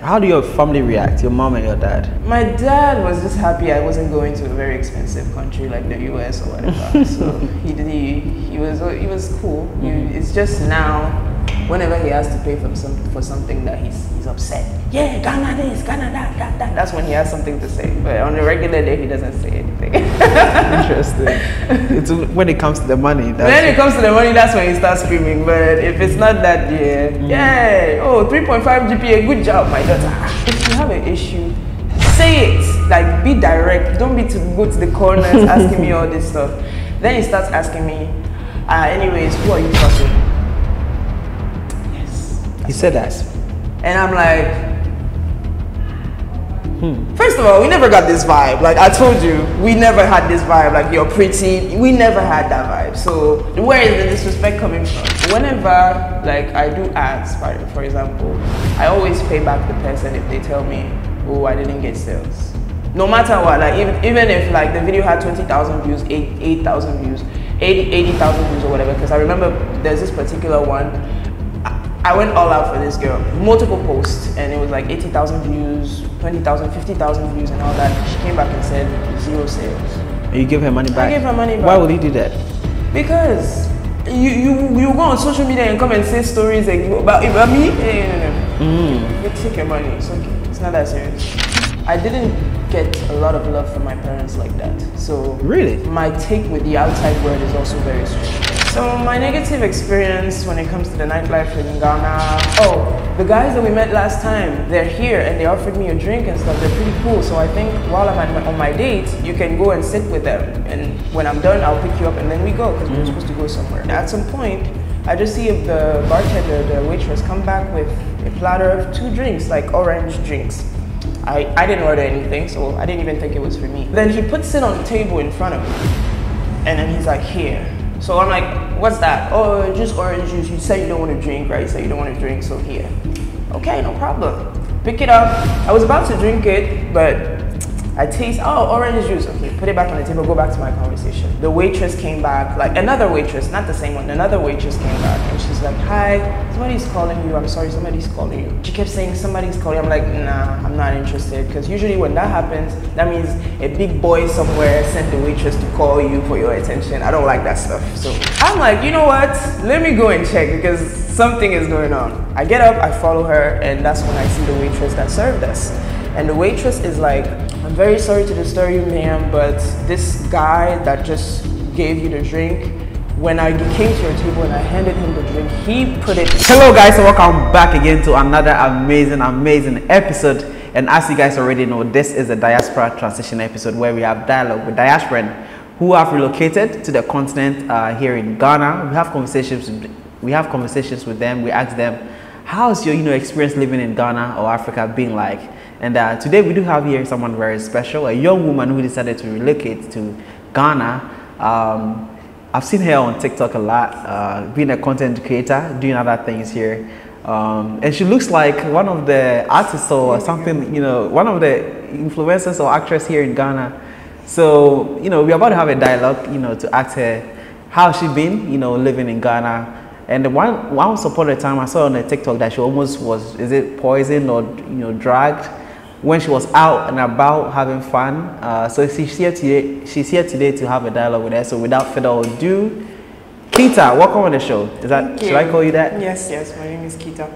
How do your family react? Your mom and your dad? My dad was just happy I wasn't going to a very expensive country like the US or whatever. so he did he, he was he was cool. He, mm-hmm. it's just now whenever he has to pay for some for something that he's he's upset. Yeah, Ghana this, Ghana that, that, that. That's when he has something to say. But on a regular day he doesn't say anything. Interesting. it's when it comes to the money. That's when it comes to the money, that's when he starts screaming. But if it's not that, yeah, yeah, oh, 3.5 GPA, good job, my daughter. If you have an issue, say it. Like, be direct. Don't be to go to the corners asking me all this stuff. Then he starts asking me, uh, anyways, who are you talking? He said that. And I'm like, Hmm. First of all, we never got this vibe. Like I told you, we never had this vibe. Like you're pretty. We never had that vibe. So where is the disrespect coming from? Whenever like I do ads, for for example, I always pay back the person if they tell me, oh, I didn't get sales. No matter what, like even, even if like the video had 20,000 views, 8 8,000 views, 80 80,000 views or whatever, because I remember there's this particular one I went all out for this girl. Multiple posts, and it was like 80,000 views, 20,000, 50,000 views, and all that. She came back and said zero sales. And you give her money back? I gave her money back. Why would he do that? Because you you you go on social media and come and say stories like, about, about me. Hey, no, no, no. Mm. You take your money. It's okay. It's not that serious. I didn't get a lot of love from my parents like that. So Really? my take with the outside world is also very strange. So my negative experience when it comes to the nightlife in Ghana. Oh, the guys that we met last time, they're here and they offered me a drink and stuff. They're pretty cool. So I think while I'm at my, on my date, you can go and sit with them. And when I'm done, I'll pick you up and then we go because we're mm. supposed to go somewhere. At some point, I just see if the bartender, the waitress, come back with a platter of two drinks, like orange drinks. I, I didn't order anything, so I didn't even think it was for me. Then he puts it on the table in front of me. And then he's like, here. So I'm like, what's that? Oh, just orange juice. You say you don't want to drink, right? Say you don't want to drink, so here. Okay, no problem. Pick it up. I was about to drink it, but I taste, oh, orange juice. Okay, put it back on the table, go back to my conversation. The waitress came back, like another waitress, not the same one, another waitress came back and she's like, hi, somebody's calling you. I'm sorry, somebody's calling you. She kept saying, somebody's calling. I'm like, nah, I'm not interested. Because usually when that happens, that means a big boy somewhere sent the waitress to call you for your attention. I don't like that stuff. So I'm like, you know what? Let me go and check because something is going on. I get up, I follow her, and that's when I see the waitress that served us. And the waitress is like, I'm very sorry to disturb you, ma'am, but this guy that just gave you the drink, when I came to your table and I handed him the drink, he put it. Hello guys and welcome back again to another amazing, amazing episode. And as you guys already know, this is a diaspora transition episode where we have dialogue with diasporan who have relocated to the continent uh, here in Ghana. We have conversations. We have conversations with them. We ask them, "How's your you know experience living in Ghana or Africa being like?" And uh, today we do have here someone very special, a young woman who decided to relocate to Ghana. Um, I've seen her on TikTok a lot, uh, being a content creator, doing other things here. Um, and she looks like one of the artists or something, you know, one of the influencers or actress here in Ghana. So, you know, we're about to have a dialogue, you know, to ask her how she's been, you know, living in Ghana. And one, once upon a time, I saw on a TikTok that she almost was, is it poisoned or, you know, dragged when she was out and about having fun. Uh, so she's here today. She's here today to have a dialogue with us. So without further ado, Kita, welcome on the show. Is that should I call you that? Yes, yes, my name is Kita.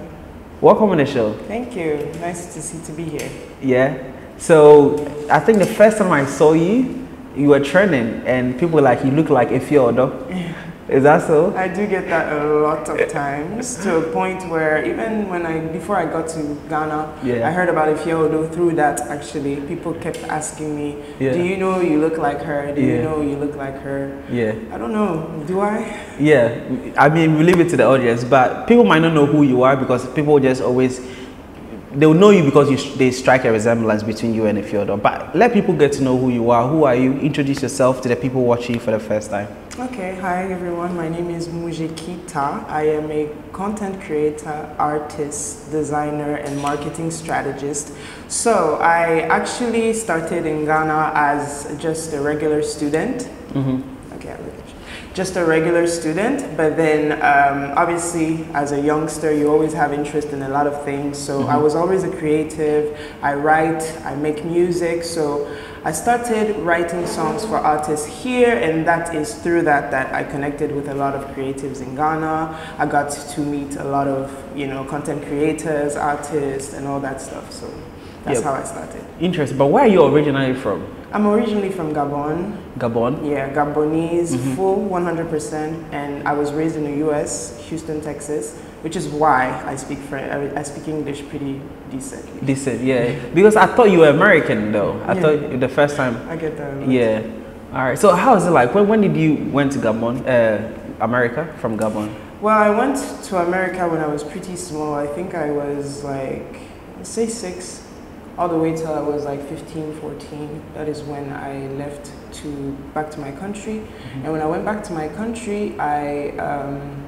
Welcome on the show. Thank you. Nice to see to be here. Yeah. So I think the first time I saw you, you were training, and people were like, you look like a Efia Odo. Is that so? I do get that a lot of times to a point where even when I before I got to Ghana, Yeah. I heard about Efia Odo through that actually. People kept asking me, Yeah. Do you know you look like her? Do Yeah. you know you look like her? Yeah. I don't know. Do I? Yeah, I mean, we leave it to the audience, but people might not know who you are because people just always they'll know you because you, they strike a resemblance between you and Efia Odo. But let people get to know who you are. Who are you? Introduce yourself to the people watching for the first time. Okay, hi everyone. My name is Mujekita. I am a content creator, artist, designer, and marketing strategist. So I actually started in Ghana as just a regular student. At you. Just a regular student, but then um, obviously as a youngster, you always have interest in a lot of things. So I was always a creative. I write, I make music. So I started writing songs for artists here, and that is through that that I connected with a lot of creatives in Ghana. I got to meet a lot of you know content creators, artists, and all that stuff. So that's Yep. how I started. Interesting. But where are you originally from? I'm originally from Gabon. Gabon. Yeah, Gabonese, Mm-hmm. full 100%. And I was raised in the US, Houston, Texas, which is why I speak French. I, speak English pretty decently. Decent, yeah. Because I thought you were American though. I Yeah. thought the first time. I get that. Yeah. All right. So how is it like? When, when did you went to Gabon, uh, America from Gabon? Well, I went to America when I was pretty small. I think I was like, say six, all the way till I was like 15, 14. That is when I left to back to my country. And when I went back to my country, I um,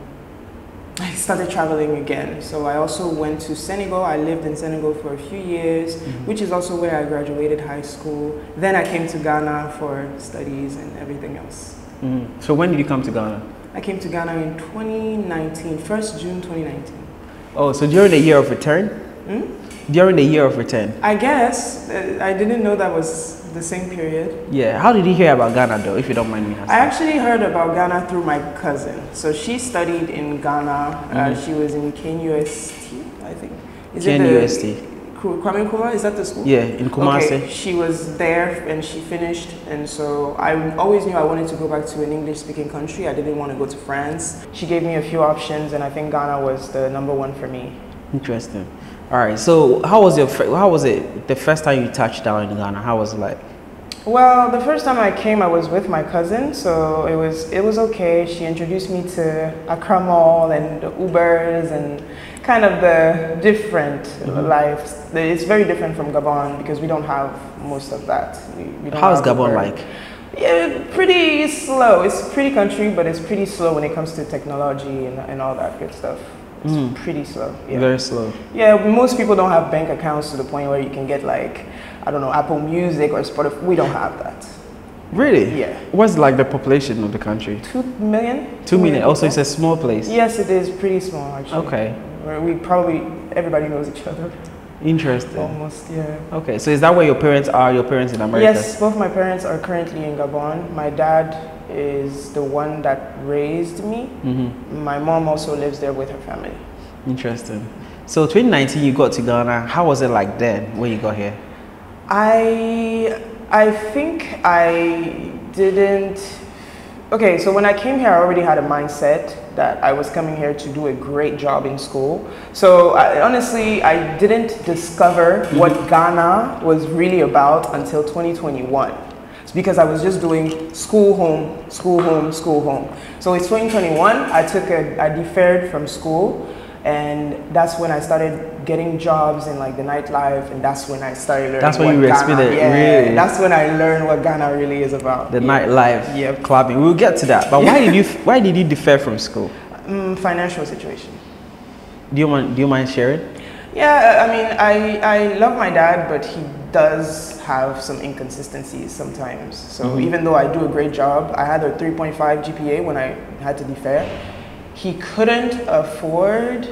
I started traveling again. So I also went to Senegal. I lived in Senegal for a few years, which is also where I graduated high school. Then I came to Ghana for studies and everything else. Mm. So when did you come to Ghana? I came to Ghana in 2019, 1st June 2019. Oh, so during the year of return? Hmm? During the year of return. I guess uh, I didn't know that was the same period. Yeah. How did you hear about Ghana though, if you don't mind me asking? I actually heard about Ghana through my cousin. So she studied in Ghana. Uh, Mhm. she was in KNUST, I think. Is KNUST. Ku- Kwame Nkrumah? Is that the school? Yeah, in Kumasi. Okay, she was there and she finished, and so I always knew I wanted to go back to an English-speaking country. I didn't want to go to France. She gave me a few options, and I think Ghana was the number one for me. Interesting. All right. So how was your how was it the first time you touched down in Ghana? How was it like? Well, the first time I came, I was with my cousin, so it was it was okay. She introduced me to Accra Mall and the Ubers and kind of the different mm-hmm. lives. It's very different from Gabon because we don't have most of that. We, we How is Gabon Uber. like? Yeah, pretty slow. It's pretty country, but it's pretty slow when it comes to technology and, and all that good stuff. It's Mm. pretty slow. Yeah. Very slow. Yeah, most people don't have bank accounts to the point where you can get like, I don't know, Apple Music or Spotify. We don't have that. Really? Yeah. What's like the population of the country? Two million? Two million. Also, it's a small place. Yes, it is pretty small actually. Okay. Where we probably everybody knows each other. Interesting. Almost, yeah. Okay, so is that where your parents are? Your parents in America? Yes, both my parents are currently in Gabon. My dad is the one that raised me. Mm-hmm. My mom also lives there with her family. Interesting. So 2019, you got to Ghana. How was it like then when you got here? I I think I didn't. Okay, so when I came here, I already had a mindset that I was coming here to do a great job in school. So I, honestly, I didn't discover mm-hmm. what Ghana was really about until 2021. It's because I was just doing school home, school home, school home. So it's 2021. I took a, I deferred from school, and that's when I started getting jobs in like the nightlife, and that's when I started learning. That's when you experienced yeah, really? That's when I learned what Ghana really is about. The Yeah. nightlife, Yep. clubbing. We'll get to that. But why did you why did you defer from school? Mm, financial situation. Do you mind do you mind sharing? Yeah, I mean, I, I love my dad, but he does have some inconsistencies sometimes. So Mhm. even though I do a great job, I had a 3.5 GPA when I had to defer. He couldn't afford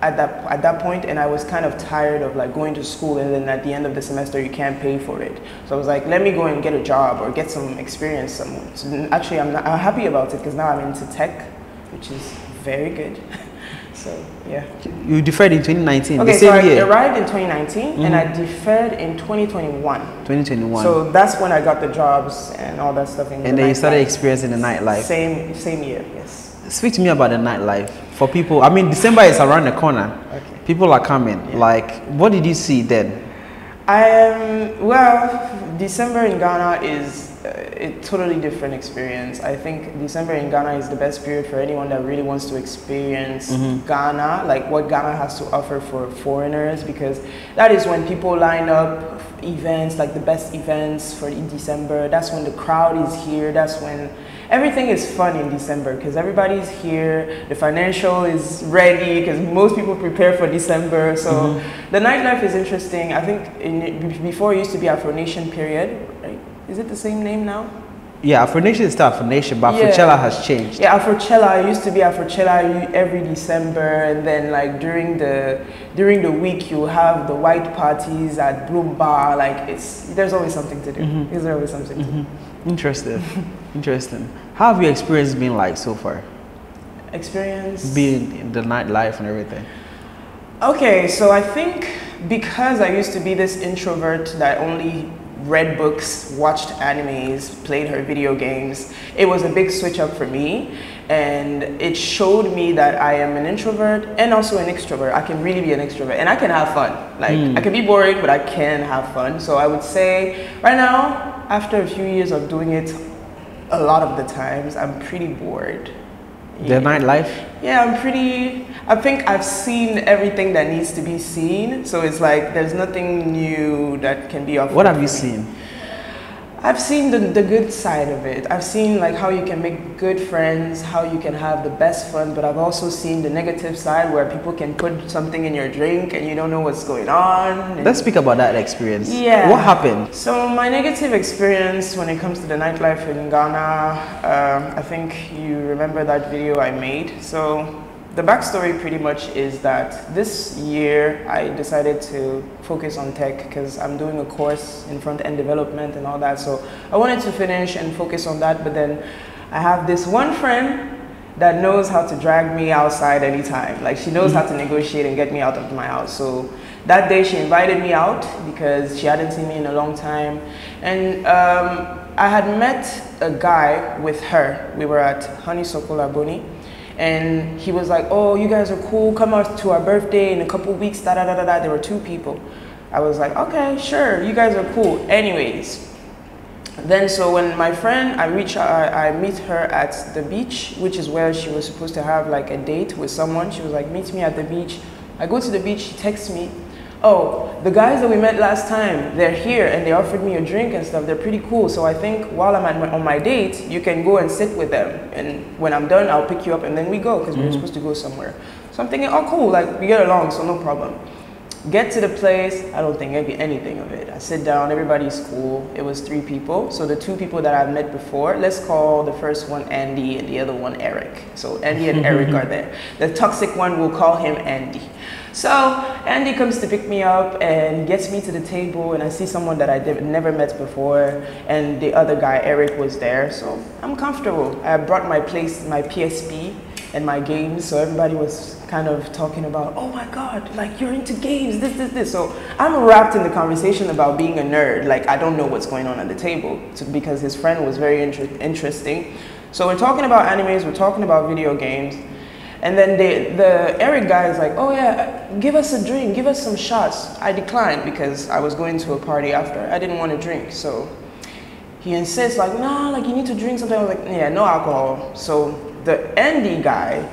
at that at that point, and I was kind of tired of like going to school, and then at the end of the semester you can't pay for it. So I was like, let me go and get a job or get some experience somewhere. So actually, I'm not, I'm happy about it because now I'm into tech, which is very good. so yeah. You deferred in 2019, Okay, the so I year, arrived in 2019 and I Mhm. deferred in 2021. 2021. So that's when I got the jobs and all that stuff. In and the then you started experiencing the nightlife. Same same year, yes. Speak to me about the nightlife for people. I mean, December is around the corner. Okay. People are coming. Yeah. Like, what did you see then? I um, well, December in Ghana is uh, a totally different experience. I think December in Ghana is the best period for anyone that really wants to experience Mhm. Ghana, like what Ghana has to offer for foreigners, because that is when people line up events, like the best events for in December. That's when the crowd is here. That's when everything is fun in December because everybody's here. The financial is ready because most people prepare for December. So Mhm. the nightlife is interesting. I think in, before it used to be Afro Nation period, right? Is it the same name now? Yeah, Afro Nation is still Afro Nation, but Yeah. Afrochella has changed. Yeah, Afrochella. Used to be Afrochella every December, and then like during the during the week, you have the white parties at Bloom Bar. Like it's there's always something to do. Mm-hmm. There's always something to do. Interesting. Interesting. How have your experience been like so far? Experience. Being in the nightlife and everything. Okay, so I think because I used to be this introvert that only read books, watched animes, played her video games, it was a big switch up for me. And it showed me that I am an introvert and also an extrovert. I can really be an extrovert and I can have fun. Like, hmm. I can be boring, but I can have fun. So I would say right now, after a few years of doing it a lot of the times, I'm pretty bored. The nightlife? Yeah, I'm pretty. I think I've seen everything that needs to be seen. So it's like there's nothing new that can be offered. What have you seen? I've seen the, the good side of it. I've seen like how you can make good friends, how you can have the best fun, but I've also seen the negative side where people can put something in your drink and you don't know what's going on. Let's speak about that experience. Yeah. What happened? So my negative experience when it comes to the nightlife in Ghana, uh, I think you remember that video I made. So the backstory pretty much is that this year I decided to focus on tech because I'm doing a course in front end development and all that. So I wanted to finish and focus on that, but then I have this one friend that knows how to drag me outside anytime. Like she knows how to negotiate and get me out of my house. So that day she invited me out because she hadn't seen me in a long time. And um, I had met a guy with her. We were at Honeysuckle Labone. And he was like, oh, you guys are cool. Come out to our birthday in a couple weeks. Da da da da da. There were two people. I was like, okay, sure. You guys are cool. Anyways, then so when my friend I reach I, I meet her at the beach which is where she was supposed to have like a date with someone she was like meet me at the beach I go to the beach she texts me oh the guys that we met last time they're here and they offered me a drink and stuff. They're pretty cool. So I think while I'm my, on my date you can go and sit with them. And when I'm done I'll pick you up and then we go because we're mm-hmm. supposed to go somewhere. So I'm thinking oh cool like we get along so no problem Get to the place, I don't think any- anything of it. I sit down, everybody's cool. It was three people. So the two people that I've met before, let's call the first one Andy and the other one Eric. So Andy and Eric are there. The toxic one, we'll call him Andy. So Andy comes to pick me up and gets me to the table, and I see someone that I never met before, and the other guy, Eric, was there. So I'm comfortable. I brought my place, my PSP, and my games. So everybody was kind of talking about, oh my God, like you're into games, this, this, this. So I'm wrapped in the conversation about being a nerd. Like I don't know what's going on at the table because his friend was very inter- interesting. So we're talking about animes, we're talking about video games. And then they, the Eric guy is like, oh yeah, give us a drink, give us some shots. I declined because I was going to a party after. I didn't want to drink. So he insists like, nah, like you need to drink something. I was like, yeah, no alcohol. So the Andy guy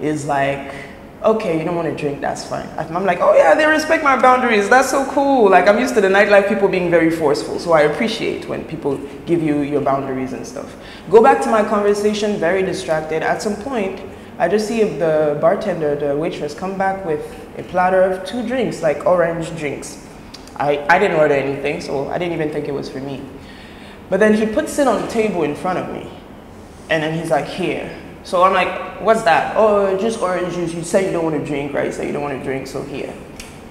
is like, okay, you don't want to drink, that's fine. I'm like, oh yeah, they respect my boundaries. That's so cool. Like I'm used to the nightlife people being very forceful, so I appreciate when people give you your boundaries and stuff. Go back to my conversation, very distracted. At some point, I just see the bartender, the waitress, come back with a platter of two drinks, like orange drinks. I, I didn't order anything, so I didn't even think it was for me. But then he puts it on the table in front of me. And then he's like, here. So I'm like, what's that? Oh, just orange juice. You said you don't want to drink, right? You said you don't want to drink, so here.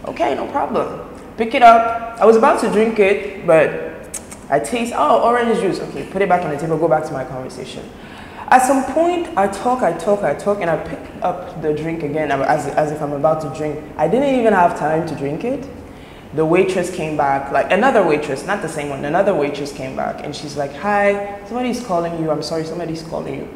Okay, no problem. Pick it up. I was about to drink it, but I taste, oh, orange juice. Okay, put it back on the table, go back to my conversation. At some point, I talk, I talk, I talk, and I pick up the drink again as, as if I'm about to drink. I didn't even have time to drink it. The waitress came back, like another waitress, not the same one, another waitress came back and she's like, Hi, somebody's calling you. I'm sorry, somebody's calling you.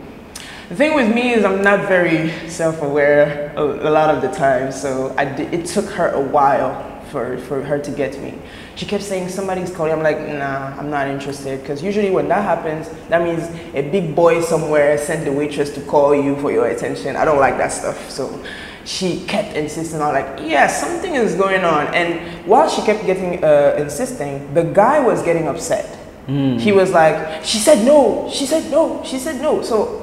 The thing with me is I'm not very self-aware a, a lot of the time, so I it took her a while for, for her to get me. She kept saying somebody's calling. I'm like, nah, I'm not interested. Because usually when that happens, that means a big boy somewhere sent the waitress to call you for your attention. I don't like that stuff. So she kept insisting on like, yeah, something is going on. And while she kept getting uh, insisting, the guy was getting upset. He was like, she said no, she said no, she said no. So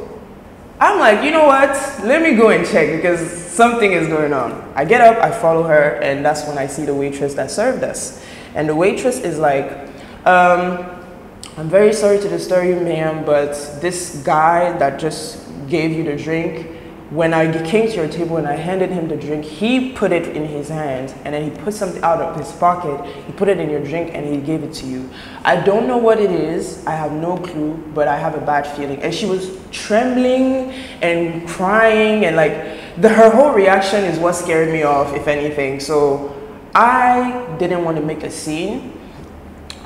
I'm like, you know what? Let me go and check because something is going on. I get up, I follow her, and that's when I see the waitress that served us. And the waitress is like, um, I'm very sorry to disturb you, ma'am, but this guy that just gave you the drink, when I came to your table and I handed him the drink, he put it in his hand and then he put something out of his pocket. He put it in your drink and he gave it to you. I don't know what it is. I have no clue, but I have a bad feeling. And she was trembling and crying and like the, her whole reaction is what scared me off, if anything. So I didn't want to make a scene.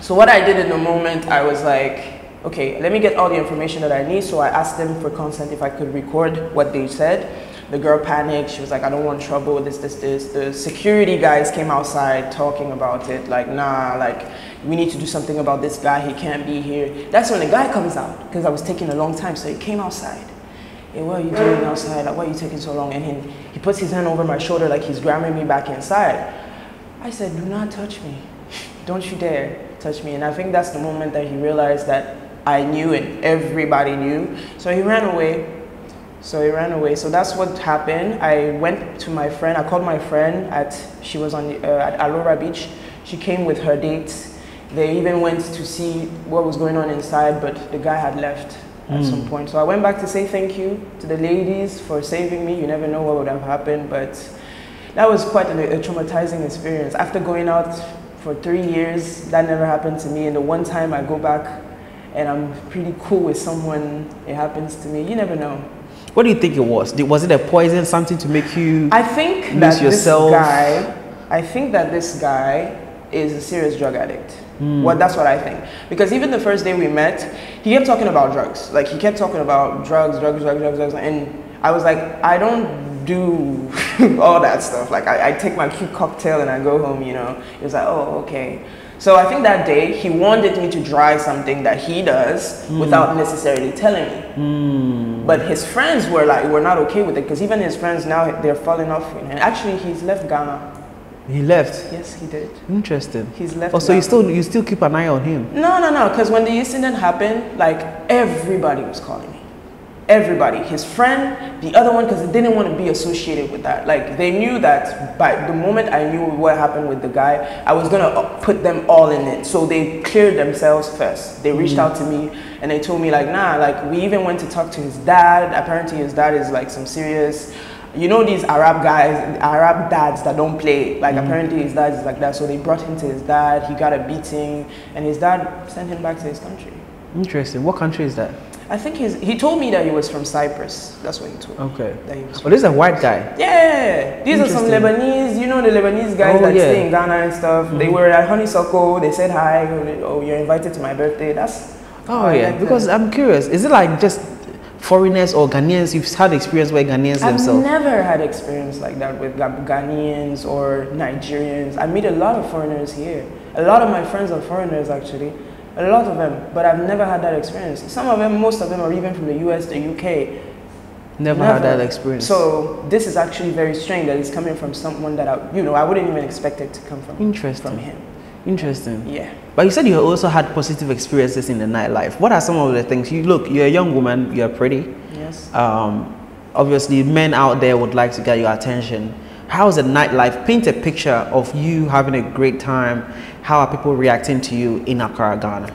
So what I did in the moment, I was like, okay, let me get all the information that I need. So I asked them for consent if I could record what they said. The girl panicked. She was like, I don't want trouble, with this, this, this. The security guys came outside talking about it, like, nah, like, we need to do something about this guy. He can't be here. That's when the guy comes out, because I was taking a long time. So he came outside. Hey, what are you doing outside? Like, why are you taking so long? And he, he puts his hand over my shoulder like he's grabbing me back inside. I said, do not touch me. Don't you dare touch me. And I think that's the moment that he realized that I knew and everybody knew. So he ran away. So he ran away. So that's what happened. I went to my friend. I called my friend at, she was on uh, at Alora Beach. She came with her dates. They even went to see what was going on inside, but the guy had left at mm. some point. So I went back to say thank you to the ladies for saving me. You never know what would have happened, but that was quite a, a traumatizing experience. After going out for three years, that never happened to me. And the one time I go back and I'm pretty cool with someone, it happens to me. You never know. What do you think it was? Was it a poison, something to make you I think that yourself? this guy, I think that this guy is a serious drug addict. Mm. Well, that's what I think. Because even the first day we met, he kept talking about drugs. Like he kept talking about drugs, drugs, drugs, drugs, drugs. And I was like, I don't do all that stuff. Like I, I take my cute cocktail and I go home, you know. He was like, oh, okay. So I think that day he wanted me to try something that he does mm. without necessarily telling me. Mm. But his friends were like, were not okay with it because even his friends now they're falling off. And actually, he's left Ghana. He left. Yes, he did. Interesting. He's left. Oh, so you still you still keep an eye on him? No, no, no. Because when the incident happened, like everybody was calling everybody his friend the other one because they didn't want to be associated with that. Like they knew that by the moment i knew what happened with the guy i was going to put them all in it. So they cleared themselves first. They reached mm. out to me and they told me like nah like we even went to talk to his dad. Apparently his dad is like some serious you know these arab guys arab dads that don't play? Like mm. apparently his dad is like that. So they brought him to his dad. He got a beating and his dad sent him back to his country. Interesting. What country is that I think he's, he told me that he was from Cyprus. That's what he told me. Okay. That he was well, this is a white guy. Yeah. These are some Lebanese, you know, the Lebanese guys oh, that yeah. stay in Ghana and stuff. Mm-hmm. They were at Honeysuckle. They said hi. Oh, you're invited to my birthday. That's. Oh, yeah. Like because them. I'm curious. Is it like just foreigners or Ghanaians? You've had experience with Ghanaians I've themselves? I've never had experience like that with Ghanaians or Nigerians. I meet a lot of foreigners here. A lot of my friends are foreigners, actually. A lot of them, but I've never had that experience. Some of them, most of them are even from the US, the UK. Never, never. had that experience. So this is actually very strange that it's coming from someone that I, you know, I wouldn't even expect it to come from. Interesting. From him. Interesting. Yeah. But you said you also had positive experiences in the nightlife. What are some of the things you look? You're a young woman. You're pretty. Yes. Um, obviously, men out there would like to get your attention. How is the nightlife? Paint a picture of you having a great time how are people reacting to you in Accra, Ghana?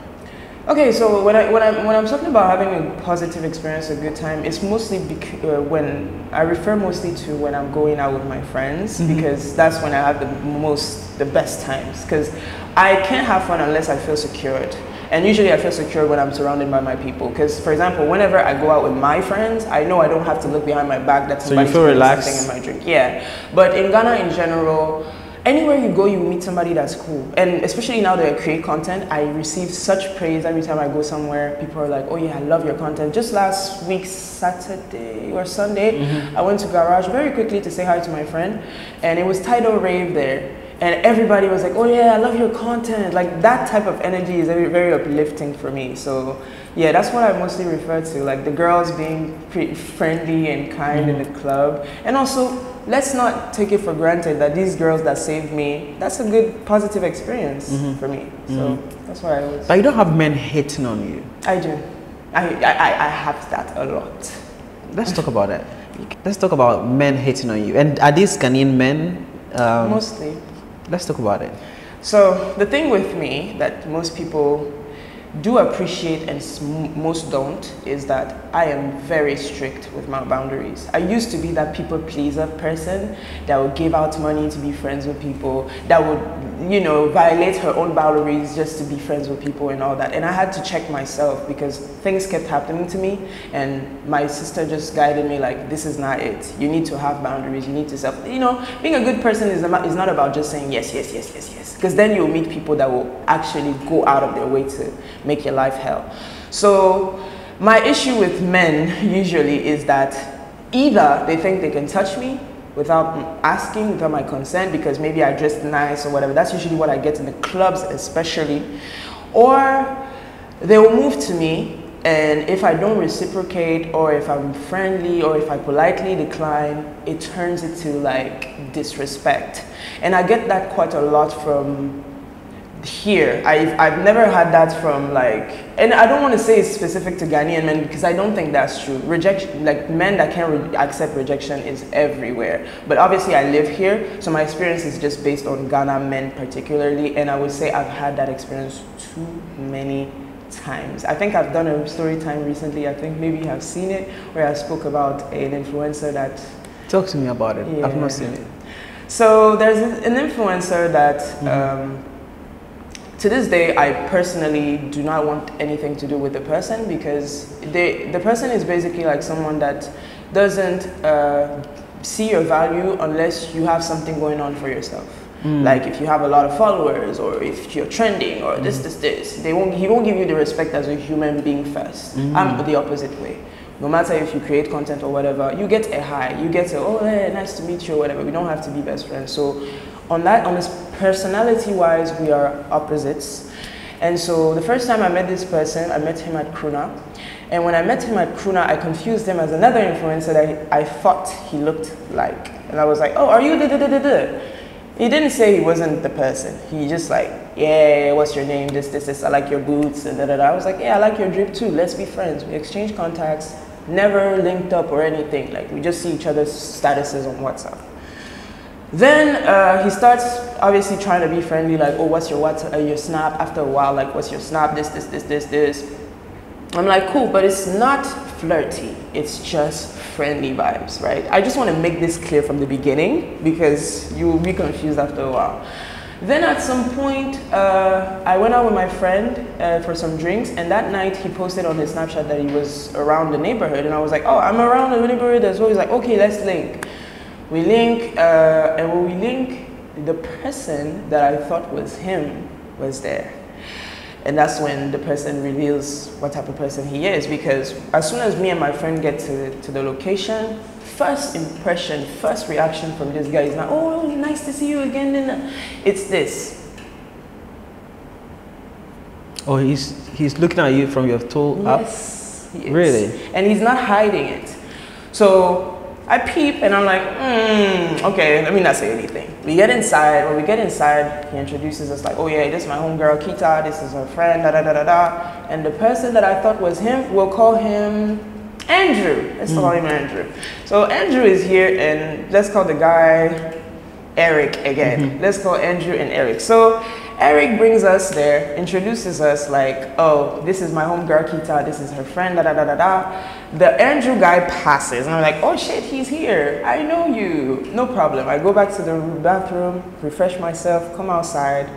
Okay, so when, I, when, I'm, when I'm talking about having a positive experience, a good time, it's mostly bec- uh, when I refer mostly to when I'm going out with my friends mm-hmm. because that's when I have the most, the best times. Because I can't have fun unless I feel secured. And usually I feel secure when I'm surrounded by my people. Because, for example, whenever I go out with my friends, I know I don't have to look behind my back. That's so you feel relaxed. in my drink. Yeah, but in Ghana in general, anywhere you go, you meet somebody that's cool. And especially now that I create content, I receive such praise every time I go somewhere. People are like, oh yeah, I love your content. Just last week, Saturday or Sunday, mm-hmm. I went to Garage very quickly to say hi to my friend. And it was Tidal Rave there. And everybody was like, oh yeah, I love your content. Like that type of energy is very, very uplifting for me. So yeah, that's what I mostly refer to. Like the girls being pretty friendly and kind mm-hmm. in the club. And also let's not take it for granted that these girls that saved me, that's a good positive experience mm-hmm. for me. So mm-hmm. that's why I always. But you don't have men hating on you. I do. I, I, I have that a lot. Let's talk about that. Let's talk about men hating on you. And are these Ghanaian men? Um, Mostly. Let's talk about it. So the thing with me that most people do appreciate and most don't is that I am very strict with my boundaries. I used to be that people pleaser person that would give out money to be friends with people, that would, you know, violate her own boundaries just to be friends with people and all that. And I had to check myself because things kept happening to me and my sister just guided me like, this is not it. You need to have boundaries. You need to self, you know, being a good person is, is not about just saying yes, yes, yes, yes, yes. Because then you'll meet people that will actually go out of their way to make your life hell. So my issue with men usually is that either they think they can touch me without asking, without my consent, because maybe I dressed nice or whatever. That's usually what I get in the clubs, especially. Or they will move to me, and if I don't reciprocate, or if I'm friendly, or if I politely decline, it turns into like disrespect. And I get that quite a lot from here. I've, I've never had that from like, and I don't want to say it's specific to Ghanaian men because I don't think that's true. Rejection, like men that can't re accept rejection is everywhere. But obviously I live here, so my experience is just based on Ghana men particularly, and I would say I've had that experience too many times. I think I've done a story time recently, I think maybe you have seen it, where I spoke about an influencer that... Talk to me about it, yeah. I've not seen it. So there's an influencer that mm -hmm. um, to this day, I personally do not want anything to do with the person because they, the person is basically like someone that doesn't uh, see your value unless you have something going on for yourself. Mm. Like if you have a lot of followers or if you're trending or mm. this, this, this, they won't, he won't give you the respect as a human being first. Mm. I'm the opposite way. No matter if you create content or whatever, you get a high, you get a, oh, hey, nice to meet you or whatever. We don't have to be best friends. So on that, on this personality wise, we are opposites. And so the first time I met this person, I met him at Kruna. And when I met him at Kruna, I confused him as another influencer that I thought he looked like. And I was like, oh, are you? He didn't say he wasn't the person. He just like, yeah, what's your name? This, this, this. I like your boots and da da da. I was like, yeah, I like your drip too. Let's be friends. We exchange contacts, never linked up or anything. Like we just see each other's statuses on WhatsApp. Then uh, he starts obviously trying to be friendly, like, oh, what's your what, uh, your snap? After a while, like, what's your snap? This, this, this, this, this. I'm like, cool, but it's not flirty. It's just friendly vibes, right? I just want to make this clear from the beginning because you will be confused after a while. Then at some point, uh, I went out with my friend uh, for some drinks, and that night he posted on his Snapchat that he was around the neighborhood, and I was like, oh, I'm around the neighborhood as well. He's like, okay, let's link. We link, uh, and when we link, the person that I thought was him was there. And that's when the person reveals what type of person he is. Because as soon as me and my friend get to, to the location, first impression, first reaction from this guy is not, oh, nice to see you again. It's this. Oh, he's, he's looking at you from your toe yes, up? Really? And he's not hiding it. So I peep and I'm like, mm, okay, let me not say anything. We get inside. When we get inside, he introduces us like, oh yeah, this is my homegirl Kita. This is her friend. Da da da da da. And the person that I thought was him, we'll call him Andrew. Let's call him Andrew. So Andrew is here, and let's call the guy Eric again. Mm -hmm. Let's call Andrew and Eric. So Eric brings us there, introduces us like, oh, this is my homegirl Kita, this is her friend, da da da da da. The Andrew guy passes, and I'm like, oh shit, he's here. I know you. No problem. I go back to the bathroom, refresh myself, come outside,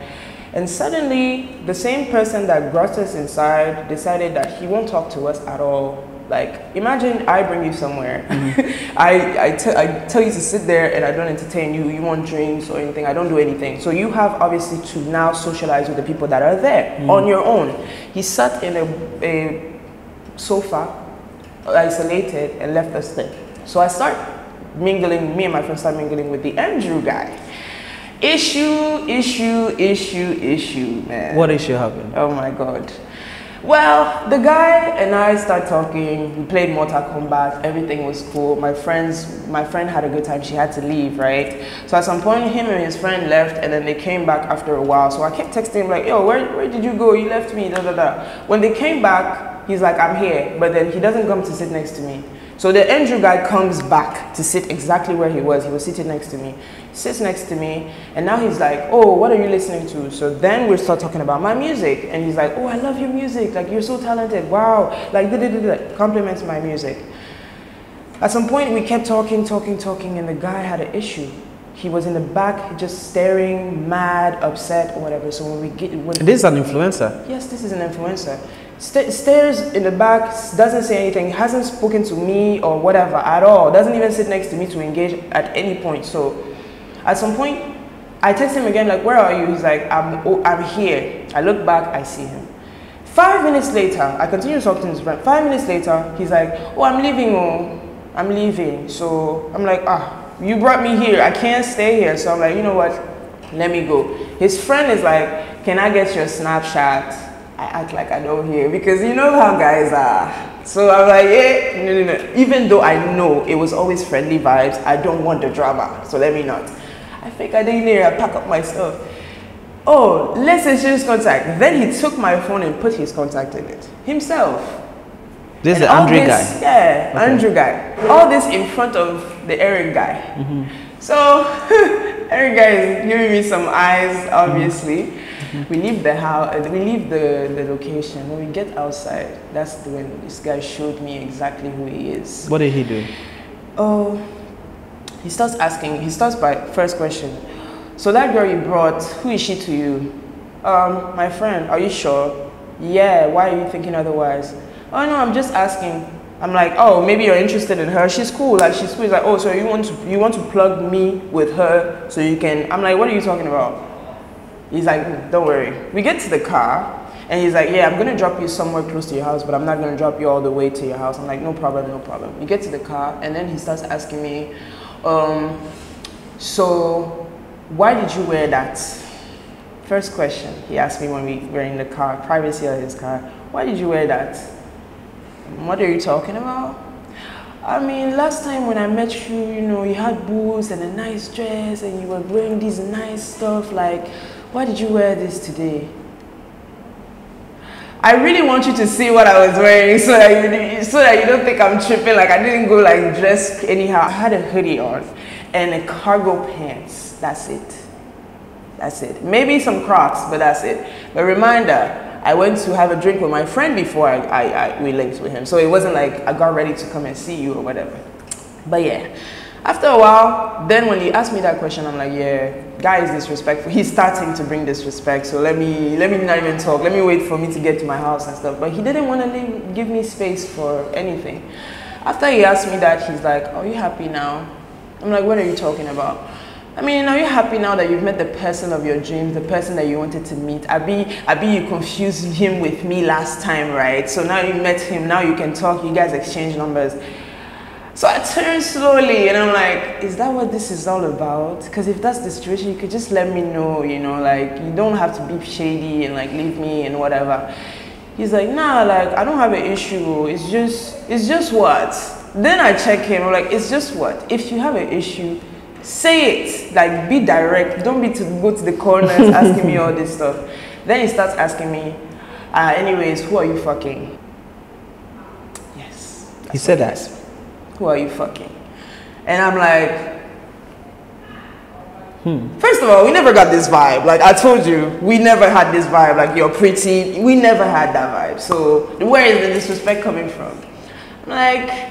and suddenly the same person that brought us inside decided that he won't talk to us at all like, imagine I bring you somewhere. Mm-hmm. I, I, tell you to sit there and I don't entertain you. You want drinks or anything. I don't do anything. So you have obviously to now socialize with the people that are there mm. on your own. He sat in a, a sofa, isolated, and left us there. So I start mingling, me and my friend start mingling with the Andrew guy. Issue, issue, issue, issue, man. What issue happened? Oh my God. Well, the guy and I started talking. We played Mortal Kombat. Everything was cool. My friends, my friend had a good time. She had to leave, right? So at some point, him and his friend left, and then they came back after a while. So I kept texting him like, "Yo, where, where did you go? You left me." Da da da. When they came back, he's like, "I'm here," but then he doesn't come to sit next to me. So the Andrew guy comes back to sit exactly where he was. He was sitting next to me. He sits next to me, and now he's like, "Oh, what are you listening to?" So then we start talking about my music, and he's like, "Oh, I love your music. Like you're so talented. Wow. Like, compliments my music." At some point, we kept talking, talking, talking, and the guy had an issue. He was in the back, just staring, mad, upset, or whatever. So when we get, when This is an influencer. Yes, this is an influencer. St- stares in the back, doesn't say anything, hasn't spoken to me or whatever at all, doesn't even sit next to me to engage at any point. So at some point, I text him again, like, where are you? He's like, I'm, oh, I'm here. I look back, I see him. Five minutes later, I continue talking to his friend. Five minutes later, he's like, oh, I'm leaving, oh, I'm leaving. So I'm like, ah, you brought me here. I can't stay here. So I'm like, you know what? Let me go. His friend is like, can I get your Snapchat? I act like I don't hear because you know how guys are. So I'm like, yeah, no, no, no. Even though I know it was always friendly vibes, I don't want the drama. So let me not. I think I didn't hear. I pack up my stuff. Oh, let's exchange contact. Then he took my phone and put his contact in it himself. This is the all Andre this- guy. Yeah, Okay. Andrew guy. All this in front of the Eric guy. Mm-hmm. So Eric guy is giving me some eyes, obviously. We leave the house. We leave the, the location. When we get outside, that's when this guy showed me exactly who he is. What did he do? Oh, he starts asking. He starts by first question. So that girl you brought, who is she to you? Um, my friend. Are you sure? Yeah. Why are you thinking otherwise? Oh no, I'm just asking. I'm like, oh, maybe you're interested in her. She's cool. Like she's cool. He's like, oh, so you want to you want to plug me with her so you can? I'm like, what are you talking about? He's like, "Mm, don't worry. We get to the car, and he's like, yeah, I'm gonna drop you somewhere close to your house, but I'm not gonna drop you all the way to your house. I'm like, no problem, no problem. We get to the car, and then he starts asking me, um, so why did you wear that? First question he asked me when we were in the car, privacy of his car. Why did you wear that? What are you talking about? I mean, last time when I met you, you know, you had boots and a nice dress and you were wearing this nice stuff. Like, why did you wear this today? I really want you to see what I was wearing so that you so that you don't think I'm tripping. Like I didn't go like dressed anyhow. I had a hoodie on and a cargo pants. That's it. That's it. Maybe some Crocs, but that's it. But reminder, I went to have a drink with my friend before I, I, I we linked with him. So it wasn't like I got ready to come and see you or whatever. But yeah. After a while, then when he asked me that question, I'm like, yeah, guy is disrespectful. He's starting to bring disrespect. So let me let me not even talk. Let me wait for me to get to my house and stuff. But he didn't want to give me space for anything. After he asked me that, he's like, are you happy now? I'm like, what are you talking about? I mean, are you happy now that you've met the person of your dreams, the person that you wanted to meet? Abi, Abi, you confused him with me last time, right? So now you met him, now you can talk, you guys exchange numbers. So I turn slowly and I'm like, is that what this is all about? Because if that's the situation, you could just let me know, you know, like you don't have to be shady and like leave me and whatever. He's like, nah, like I don't have an issue. It's just, it's just what? Then I check him. I'm like, it's just what? If you have an issue, say it. Like be direct. Don't be to go to the corners asking me all this stuff. Then he starts asking me, uh, anyways, who are you fucking? Yes. He said that. Who are you fucking? And I'm like, hmm. First of all, we never got this vibe. Like I told you, we never had this vibe. Like you're pretty. We never had that vibe. So where is the disrespect coming from? I'm like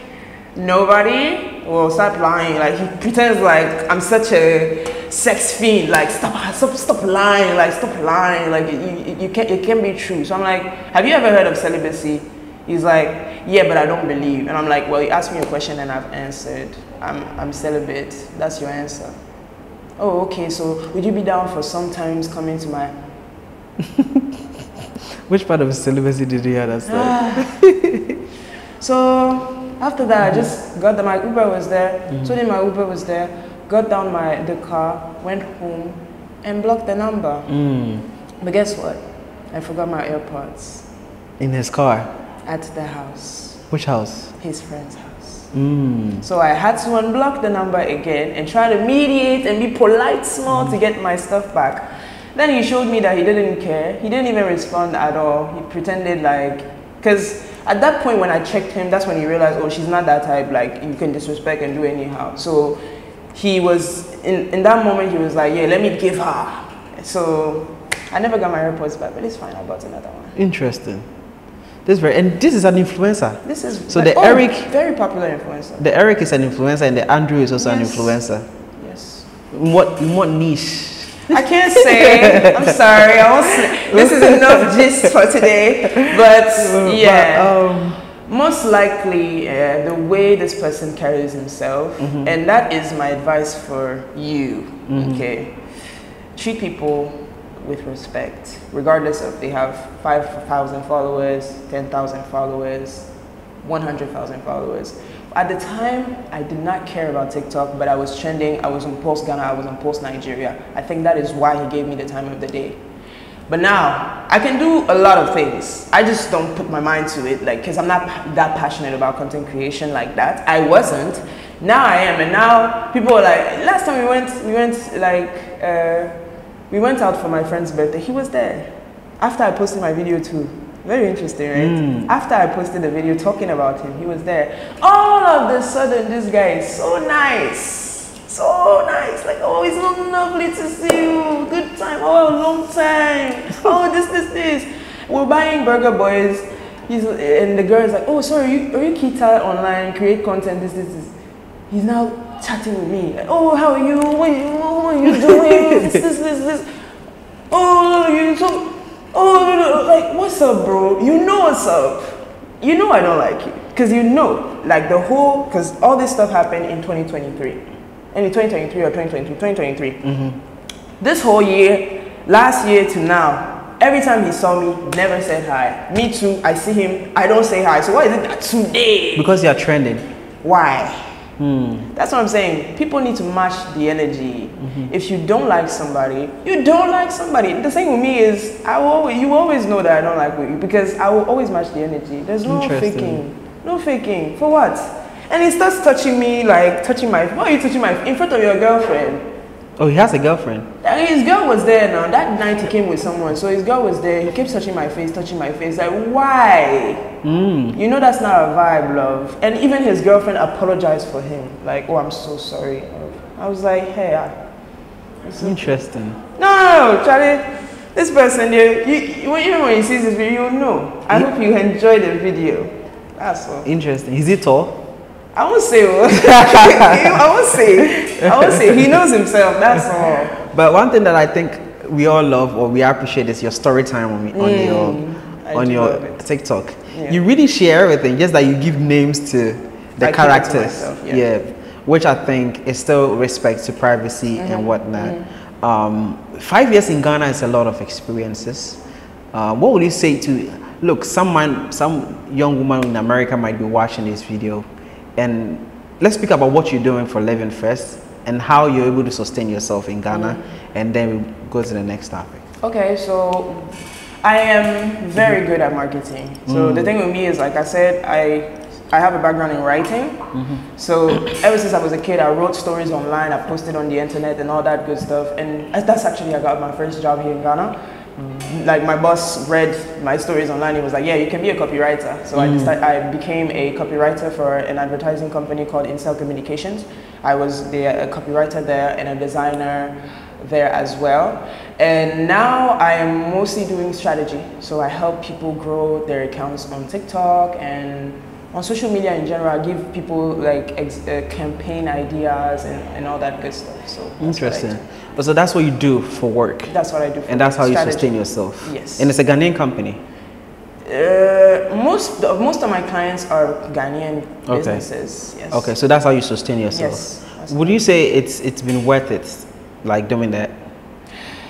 nobody. Well, stop lying. Like he pretends like I'm such a sex fiend. Like stop, stop, stop lying. Like stop lying. Like you, you, you can't, it can't be true. So I'm like, have you ever heard of celibacy? He's like, yeah, but I don't believe. And I'm like, well, you asked me a question and I've answered. I'm, I'm celibate. That's your answer. Oh, okay. So would you be down for sometimes coming to my? Which part of celibacy did you understand? So after that, I just got the, my Uber was there. Told him my Uber was there. Got down my the car, went home, and blocked the number. Mm. But guess what? I forgot my AirPods In his car. At the house, Which house? his friend's house. Mm. So I had to unblock the number again and try to mediate and be polite small to get my stuff back. Then he showed me that he didn't care. He didn't even respond at all. He pretended like, because at that point when I checked him, that's when he realized, oh, she's not that type. Like you can disrespect and do anyhow. So he was in in that moment. He was like, yeah, let me give her. So I never got my AirPods back, but it's fine. I bought another one. Interesting. This very and this is an influencer. This is So like- the oh, Eric- very popular influencer. The Eric is an influencer and the Andrew is also an influencer. Yes. What what niche? I can't say. I'm sorry. I won't. This is enough gist for today. But yeah, But, um, most likely uh, the way this person carries himself, Mm-hmm. and that is my advice for you. Okay, treat people with respect, regardless of they have five thousand followers, ten thousand followers, one hundred thousand followers. At the time, I did not care about TikTok, but I was trending. I was on Pulse Ghana. I was on Pulse Nigeria. I think that is why he gave me the time of the day. But now I can do a lot of things. I just don't put my mind to it, like, cause I'm not that passionate about content creation like that. I wasn't. Now I am, and now people are like. Last time we went, we went like, uh, we went out for my friend's birthday. He was there. After I posted my video too. Very interesting, right? Hmm. After I posted the video talking about him, he was there. All of the sudden, this guy is so nice. So nice. Like, oh, it's so lovely to see you. Good time. Oh, long time. Oh, this, this, this. We're buying Burger Boys. He's, and the girl is like, oh, sorry, are you, are you Kita online? Create content, this, this, this. He's now chatting with me. Like, oh, how are you? What are you, what are you doing? this, this, this, this. Oh, you so. Oh, no, no, like, what's up, bro? You know what's up. You know I don't like you. Because you know, like, the whole. Because all this stuff happened in 2023. And in 2023 or 2022, 2023. Mm-hmm. This whole year, last year to now, every time he saw me, never said hi. Me too, I see him, I don't say hi. So why is it that today? because you are trending. Why? Hmm. That's what I'm saying. People need to match the energy. Mm-hmm. If you don't like somebody, you don't like somebody. The thing with me is, I will always, you always know that I don't like you because I will always match the energy. There's no faking. No faking. For what? And he starts touching me, like touching my. Why are you touching my in front of your girlfriend? Oh, he has a girlfriend. His girl was there now. That night he came with someone, so his girl was there. He kept touching my face, touching my face. Like, why? Hmm. You know that's not a vibe, love. And even his girlfriend apologized for him. Like, oh, I'm so sorry. I was like, hey, ah. I, Interesting. no, Charlie. This person, you, you, you- even when he sees this video, you'll know. I hope you enjoy the video. That's all. Interesting. Is he tall? I won't say. I won't say. I won't say. He knows himself. That's all. But one thing that I think we all love or we appreciate is your story time on, on your Mm, I on your. TikTok. Yeah. You really share everything, just that you give names to the I it to characters. myself, yeah. which I think is still respect to privacy Mm-hmm. and whatnot. Um, five years in Ghana is a lot of experiences. Uh, what would you say to look someone, some young woman in America might be watching this video, and let's speak about what you're doing for living first, and how you're able to sustain yourself in Ghana, Mm-hmm. and then we go to the next topic. Okay, so I am very mm-hmm. good at marketing. So the mm. thing with me is, like I said, I I have a background in writing. Mm-hmm. So ever since I was a kid, I wrote stories online. I posted on the internet and all that good stuff. And that's actually I got my first job here in Ghana. Like my boss read my stories online. He was like, "Yeah, you can be a copywriter." So I decided I became a copywriter for an advertising company called Incel Communications. I was the a copywriter there and a designer there as well. And now I am mostly doing strategy. So I help people grow their accounts on TikTok and on social media in general. I give people like ex- uh, campaign ideas and, and all that good stuff. So that's what I Interesting. But so that's what you do for work, That's what I do. For and that's how you sustain yourself. Yes. And it's a Ghanaian company. Uh, most of, most of my clients are Ghanaian Okay. businesses. Yes. Okay, so that's how you sustain yourself. Yes, Would you say it's it's been worth it, like doing that?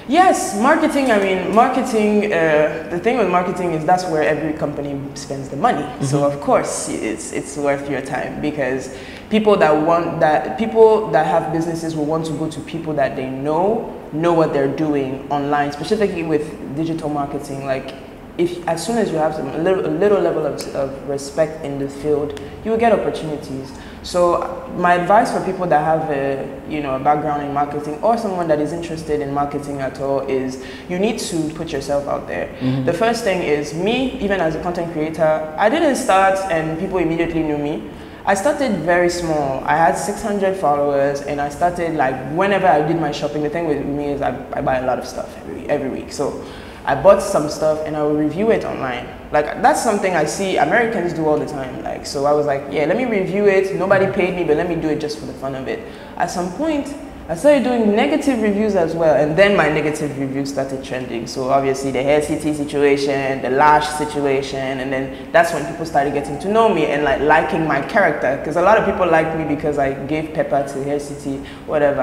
Yes, marketing. I mean, marketing. Uh, the thing with marketing is that's where every company spends the money. So of course, it's it's worth your time because people that want that people that have businesses will want to go to people that they know know what they're doing online, specifically with digital marketing. Like if as soon as you have some a little, a little level of, of respect in the field, you will get opportunities. So my advice for people that have a you know a background in marketing or someone that is interested in marketing at all is you need to put yourself out there. Mm-hmm. The first thing is me, even as a content creator, I didn't start and people immediately knew me. I started very small. I had 600 followers, and I started like whenever I did my shopping. The thing with me is I, I buy a lot of stuff every every week. So I bought some stuff and I will review it online. Like that's something I see Americans do all the time. Like so I was like, yeah, let me review it. Nobody paid me, but let me do it just for the fun of it. At some point, I started doing negative reviews as well, and then my negative reviews started trending. So obviously the hair city situation, the lash situation, and then that's when people started getting to know me and like liking my character. Because a lot of people liked me because I gave Pepper to Hair City, whatever.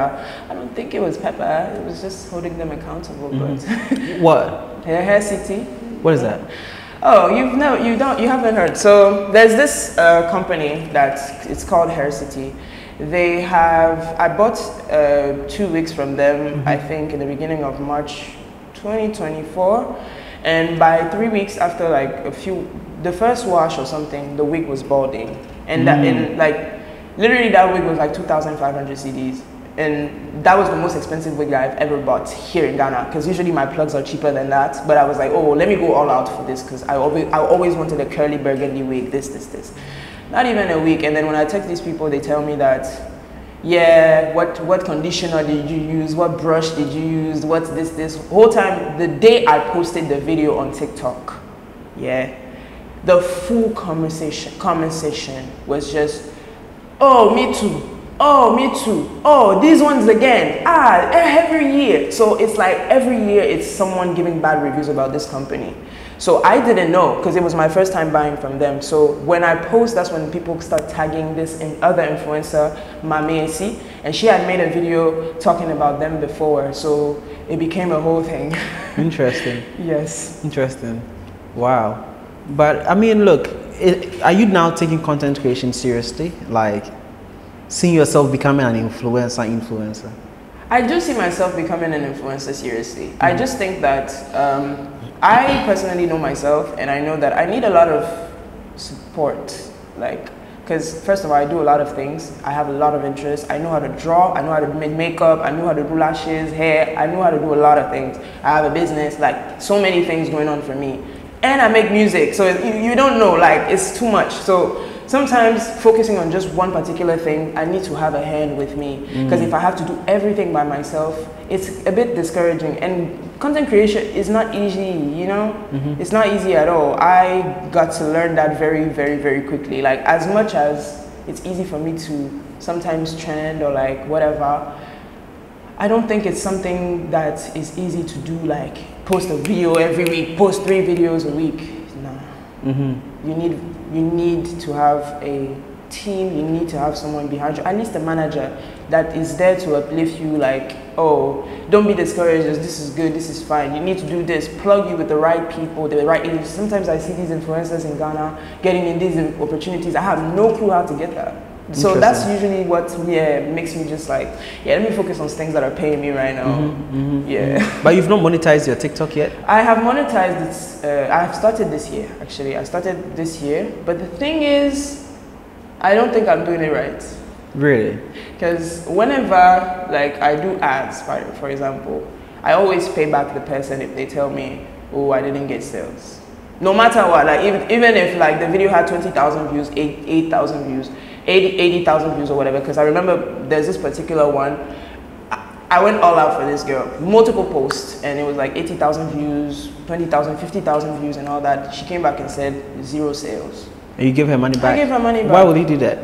I don't think it was Pepper. It was just holding them accountable. Mm-hmm. what? But Hair, Hair City. What is that? Oh, you've no, you don't, you haven't heard. So there's this uh, company that it's called Hair City they have, I bought uh, two weeks from them, mm -hmm. I think in the beginning of March 2024. And by three weeks after like a few, the first wash or something, the wig was balding. And mm. that, in like, literally that wig was like 2,500 cedis And that was the most expensive wig that I've ever bought here in Ghana. Because usually my plugs are cheaper than that. But I was like, oh, let me go all out for this because I always, I always wanted a curly burgundy wig, this, this, this not even a week. And then when I text these people, they tell me that, yeah, what, what conditioner did you use? What brush did you use? What's this, this? Whole time, the day I posted the video on TikTok, yeah, the full conversation, conversation was just, oh, me too. Oh, me too. Oh, these ones again. Ah, every year. So it's like every year it's someone giving bad reviews about this company. So I didn't know because it was my first time buying from them. So when I post, that's when people start tagging this in other influencer, Mami AC, and she had made a video talking about them before. So it became a whole thing. Interesting. yes. Interesting. Wow. But I mean, look, it, are you now taking content creation seriously? Like seeing yourself becoming an influencer, influencer? I do see myself becoming an influencer seriously. Mm -hmm. I just think that um, I personally know myself and I know that I need a lot of support. Like, because first of all, I do a lot of things. I have a lot of interests. I know how to draw. I know how to make makeup. I know how to do lashes, hair. I know how to do a lot of things. I have a business, like so many things going on for me. And I make music. So you, you don't know, like it's too much. So sometimes focusing on just one particular thing, I need to have a hand with me. Because mm. if I have to do everything by myself, it's a bit discouraging. And content creation is not easy, you know? Mm-hmm. It's not easy at all. I got to learn that very, very, very quickly. Like, as much as it's easy for me to sometimes trend or like whatever, I don't think it's something that is easy to do, like post a video every week, post three videos a week. Nah. Mm-hmm. You need you need to have a team, you need to have someone behind you, at least a manager that is there to uplift you like, oh, don't be discouraged, this is good, this is fine, you need to do this, plug you with the right people, the right agencies. Sometimes I see these influencers in Ghana getting in these opportunities. I have no clue how to get that. So that's usually what yeah makes me just like yeah let me focus on things that are paying me right now. Mm -hmm, mm -hmm, yeah. Mm-hmm. But you've not monetized your TikTok yet. I have monetized it. Uh, I have started this year actually. I started this year, but the thing is, I don't think I'm doing it right. Really? Because whenever like I do ads, for example, I always pay back the person if they tell me, oh, I didn't get sales. No matter what, like even, even if like the video had 20,000 views, 8,000 8, views, 80,000 80, views or whatever, because I remember there's this particular one, I went all out for this girl. Multiple posts, and it was like 80,000 views, 20,000, 50,000 views, and all that. She came back and said zero sales. And you give her money back? I gave her money back. Why would he do that?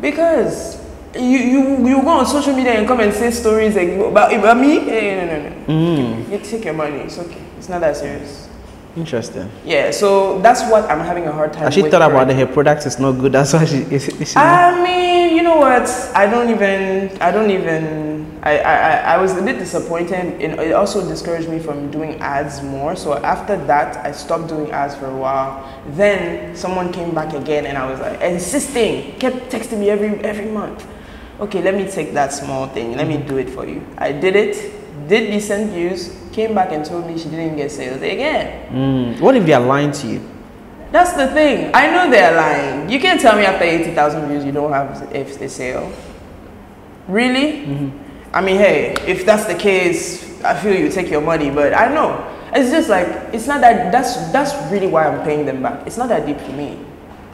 Because you, you, you go on social media and come and say stories like, about, about me? Hey, no, no, no. Mm. You take your money. It's okay. It's not that serious. Interesting. Yeah, so that's what I'm having a hard time. She thought about the her product is not good. That's why she. Is, is she I mean, you know what? I don't even. I don't even. I, I, I was a bit disappointed. And it also discouraged me from doing ads more. So after that, I stopped doing ads for a while. Then someone came back again, and I was like insisting, kept texting me every every month. Okay, let me take that small thing. Let me do it for you. I did it. Did decent views came back and told me she didn't get sales again. Mm. What if they are lying to you? That's the thing. I know they're lying. You can't tell me after 80,000 views you don't have if the sale. Really? Mm-hmm. I mean, hey, if that's the case, I feel you take your money, but I know. It's just like, it's not that, that's, that's really why I'm paying them back. It's not that deep for me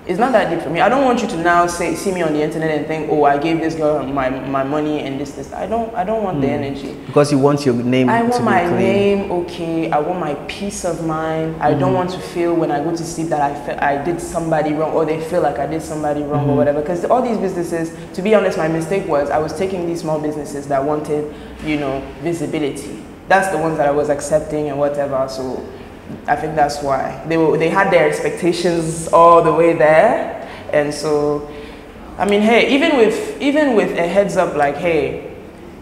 it's not that deep for me. I don't want you to now say see me on the internet and think, oh, I gave this girl my, my money and this this. I don't I don't want mm. the hmm. energy. Because you want your name. I want my clean. name okay. I want my peace of mind. I mm. don't hmm. want to feel when I go to sleep that I fe- I did somebody wrong or they feel like I did somebody wrong mm. or hmm. whatever. Because all these businesses, to be honest, my mistake was I was taking these small businesses that wanted you know visibility. That's the ones that I was accepting and whatever. So I think that's why they were, they had their expectations all the way there, and so, I mean, hey, even with even with a heads up like, hey,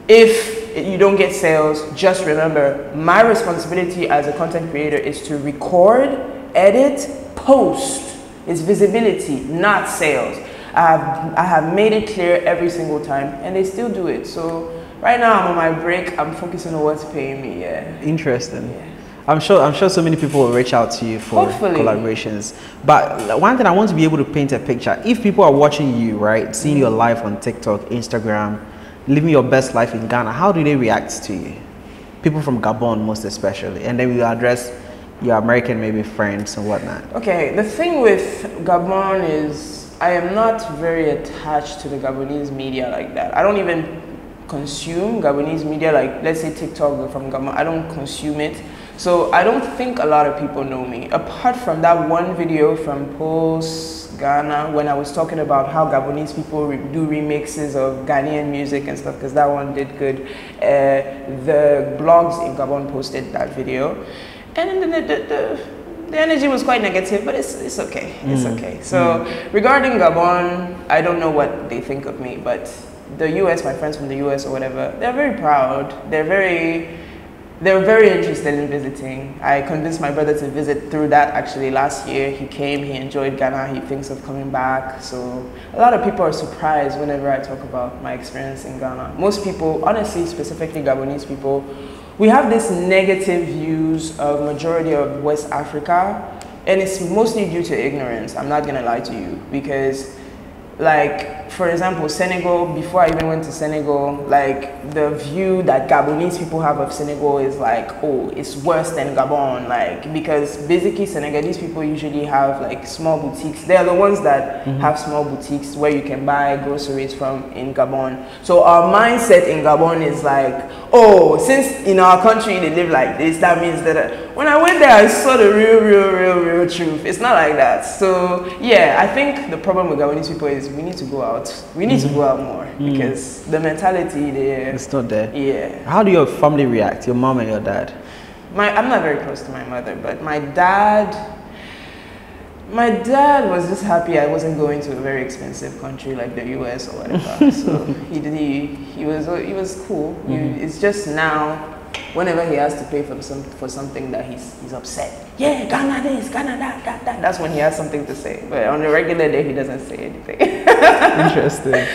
if you don't get sales, just remember my responsibility as a content creator is to record, edit, post. It's visibility, not sales. I have, I have made it clear every single time, and they still do it. So right now I'm on my break. I'm focusing on what's paying me. Yeah. Interesting. Yeah. I'm sure I'm sure so many people will reach out to you for Hopefully. collaborations. But one thing I want to be able to paint a picture. If people are watching you, right, seeing your life on TikTok, Instagram, living your best life in Ghana, how do they react to you? People from Gabon most especially. And then we address your American maybe friends and whatnot. Okay, the thing with Gabon is I am not very attached to the Gabonese media like that. I don't even consume Gabonese media like let's say TikTok from Gabon. I don't consume it. So I don't think a lot of people know me. Apart from that one video from Pulse Ghana when I was talking about how Gabonese people re do remixes of Ghanaian music and stuff because that one did good. Uh, the blogs in Gabon posted that video. And then the, the, the, the energy was quite negative, but it's, it's okay. It's mm. okay. So mm. regarding Gabon, I don't know what they think of me, but the US, my friends from the US or whatever, they're very proud. They're very they were very interested in visiting. I convinced my brother to visit through that actually last year. He came, he enjoyed Ghana, he thinks of coming back. So a lot of people are surprised whenever I talk about my experience in Ghana. Most people, honestly, specifically Gabonese people, we have this negative views of majority of West Africa and it's mostly due to ignorance. I'm not gonna lie to you because like for example senegal before i even went to senegal like the view that gabonese people have of senegal is like oh it's worse than gabon. Like because basically senegalese people usually have like small boutiques. They're the ones that mm-hmm. have small boutiques where you can buy groceries from in gabon. So our mindset in gabon is like oh since in our country they live like this that means that when i went there i saw the real real real real truth. It's not like that. So yeah i think the problem with gabonese people is we need to go out. We need mm-hmm. to go out more mm. because the mentality there. It's not there. Yeah. How do your family react? Your mom and your dad. My I'm not very close to my mother, but my dad. My dad was just happy I wasn't going to a very expensive country like the U.S. or whatever. so he did. He, he was he was cool. Mm-hmm. It's just now whenever he has to pay for some for something that he's he's upset. Yeah, Ghana this, Ghana that, that, that. That's when he has something to say. But on a regular day, he doesn't say anything. Interesting.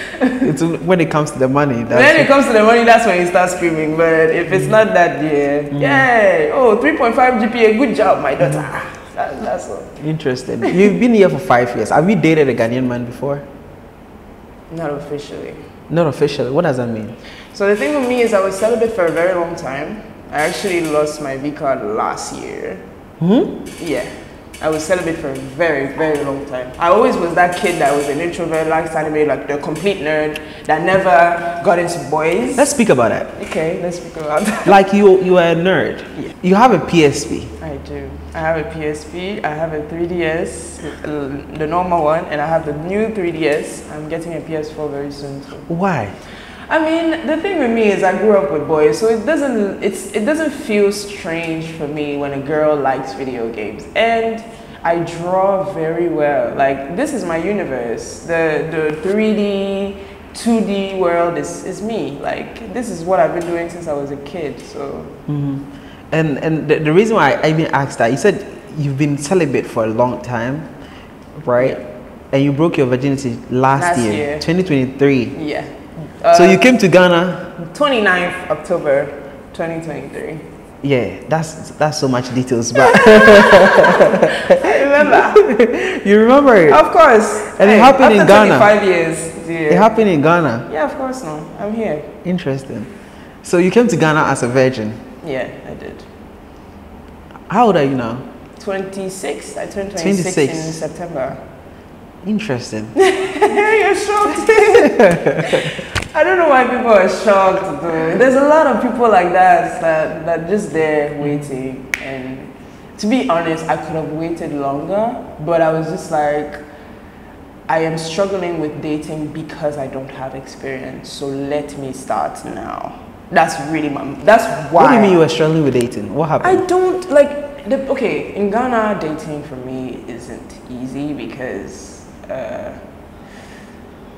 It's when it comes to the money. when it comes to the money, that's when he starts screaming. But if it's mm. not that, yeah, mm. yeah. Oh, 3.5 GPA, good job, my daughter. Mm. That, that's all. Interesting. You've been here for five years. Have you dated a Ghanaian man before? Not officially. Not officially. What does that mean? So the thing with me is I was celibate for a very long time. I actually lost my V card last year. Hmm? Yeah. I was celibate for a very, very long time. I always was that kid that was an introvert, likes anime, like the complete nerd that never got into boys. Let's speak about that. Okay, let's speak about that. Like you, you are a nerd. Yeah. You have a PSP. I do. I have a PSP. I have a 3DS, uh, the normal one, and I have the new 3DS. I'm getting a PS4 very soon. Too. Why? I mean, the thing with me is I grew up with boys, so it doesn't it's it doesn't feel strange for me when a girl likes video games. And I draw very well. Like this is my universe. The the 3D 2D world is, is me. Like this is what I've been doing since I was a kid. So mm-hmm. and and the, the reason why I even asked that, you said you've been celibate for a long time, right? Yeah. And you broke your virginity last, last year, year, 2023. Yeah so you um, came to Ghana? 29th October 2023. Yeah, that's that's so much details, but I remember. you remember it. of course. And it happened in Ghana. Five years. Yeah. It happened in Ghana. Yeah, of course, no. I'm here. Interesting. So you came to Ghana as a virgin. Yeah, I did. How old are you now? 26. I turned 26, 26. in September. Interesting. You're shocked. I don't know why people are shocked though. There's a lot of people like that that that just there waiting. And to be honest, I could have waited longer, but I was just like, I am struggling with dating because I don't have experience. So let me start now. That's really my. That's why. What do you mean you were struggling with dating? What happened? I don't like the okay in Ghana dating for me isn't easy because uh,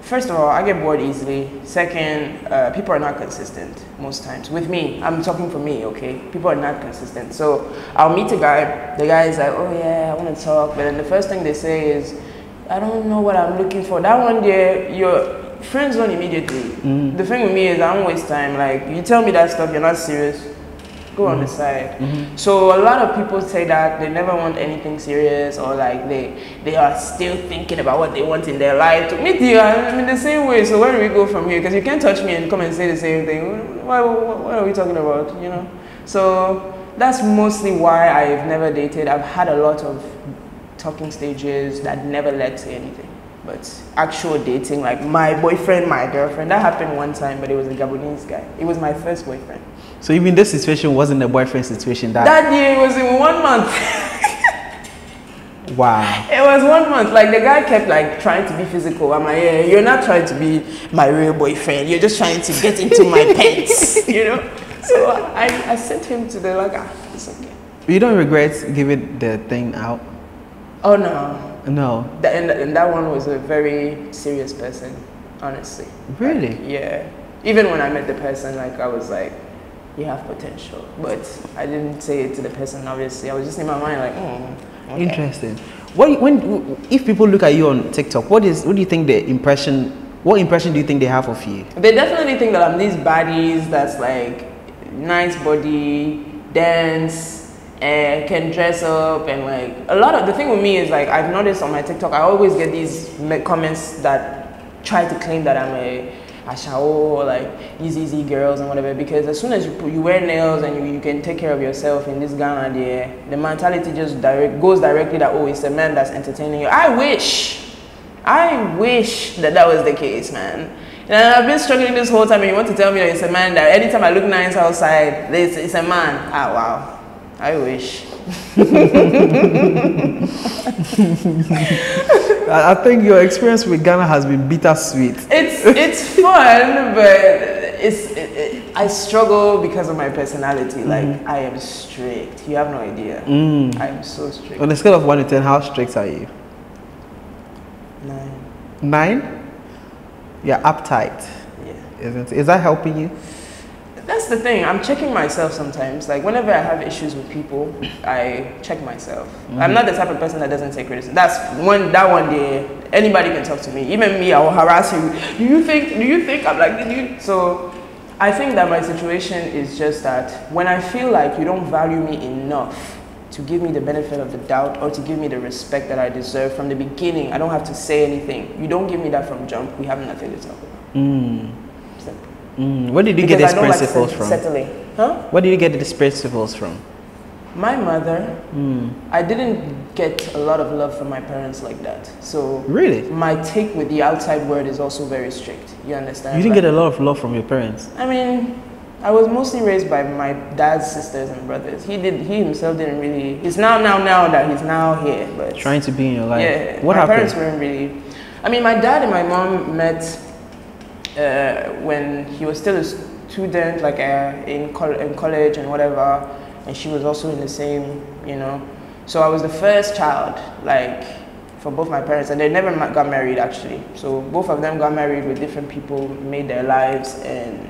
first of all I get bored easily. Second, uh, people are not consistent most times. With me, I'm talking for me. Okay, people are not consistent. So I'll meet a guy. The guy is like, oh yeah, I want to talk, but then the first thing they say is, I don't know what I'm looking for. That one day, you're friends on immediately. The thing with me is I don't waste time. Like you tell me that stuff, you're not serious on the mm-hmm. side. Mm-hmm. So a lot of people say that they never want anything serious or like they they are still thinking about what they want in their life. To meet you, I'm in the same way. So where do we go from here? Because you can't touch me and come and say the same thing. Why, what, what are we talking about? You know. So that's mostly why I've never dated. I've had a lot of talking stages that never led to anything. But actual dating, like my boyfriend, my girlfriend, that happened one time, but it was a Gabonese guy. It was my first boyfriend. So even this situation wasn't a boyfriend situation. That, That year it was in one month. wow. It was one month. Like the guy kept like trying to be physical. I'm like, yeah, you're not trying to be my real boyfriend. You're just trying to get into my pants, you know. So I, I sent him to the like, ah, it's okay. You don't regret giving the thing out? Oh no, No. that, and, and that one was a very serious person, honestly. Really? Yeah. Even when I met the person, like I was like, you have potential, but I didn't say it to the person. Obviously, I was just in my mind like, mm, okay. Interesting. What when if people look at you on TikTok, what is what do you think the impression? What impression do you think they have of you? They definitely think that I'm these baddies that's like nice body, dance, and can dress up and like a lot of the thing with me is like I've noticed on my TikTok I always get these comments that try to claim that I'm a ashao or like easy easy girls and whatever because as soon as you put, you wear nails and you, you can take care of yourself in this Ghana there the mentality just direct goes directly that oh it's a man that's entertaining you. I wish I wish that that was the case, man. And I've been struggling this whole time, and you want to tell me that it's a man that anytime I look nice outside, it's, it's a man. Ah, wow. I wish. I, think your experience with Ghana has been bittersweet. It's it's fun, but it's it, it, I struggle because of my personality. Mm. Like I am strict. You have no idea. Mm. I am so strict. On a scale of one to ten, how strict are you? Nine. Nine. You're uptight, Yeah. isn't? Is that helping you? That's the thing. I'm checking myself sometimes. Like whenever I have issues with people, I check myself. I'm not the type of person that doesn't take criticism. That's one. That one day, anybody can talk to me. Even me, I will harass you. Do you think? Do you think I'm like? Do you? So, I think that my situation is just that when I feel like you don't value me enough to give me the benefit of the doubt or to give me the respect that I deserve from the beginning, I don't have to say anything. You don't give me that from jump. We have nothing to talk about. Simple. Mm. Where did you Because get these principles from? Certainly. Huh? Where did you get these principles from? My mother, I didn't get a lot of love from my parents like that. So Really? my take with the outside world is also very strict. You understand? You didn't get a lot of love from your parents. I mean, I was mostly raised by my dad's sisters and brothers. He did. He himself didn't really. He's now, now, now that he's now here. But Trying to be in your life. yeah, What my happened? parents weren't really. I mean, my dad and my mom met uh, when he was still a student, like uh, in, col- in college and whatever, and she was also in the same, you know. So I was the first child, like for both my parents, and they never got married actually. So both of them got married with different people, made their lives, and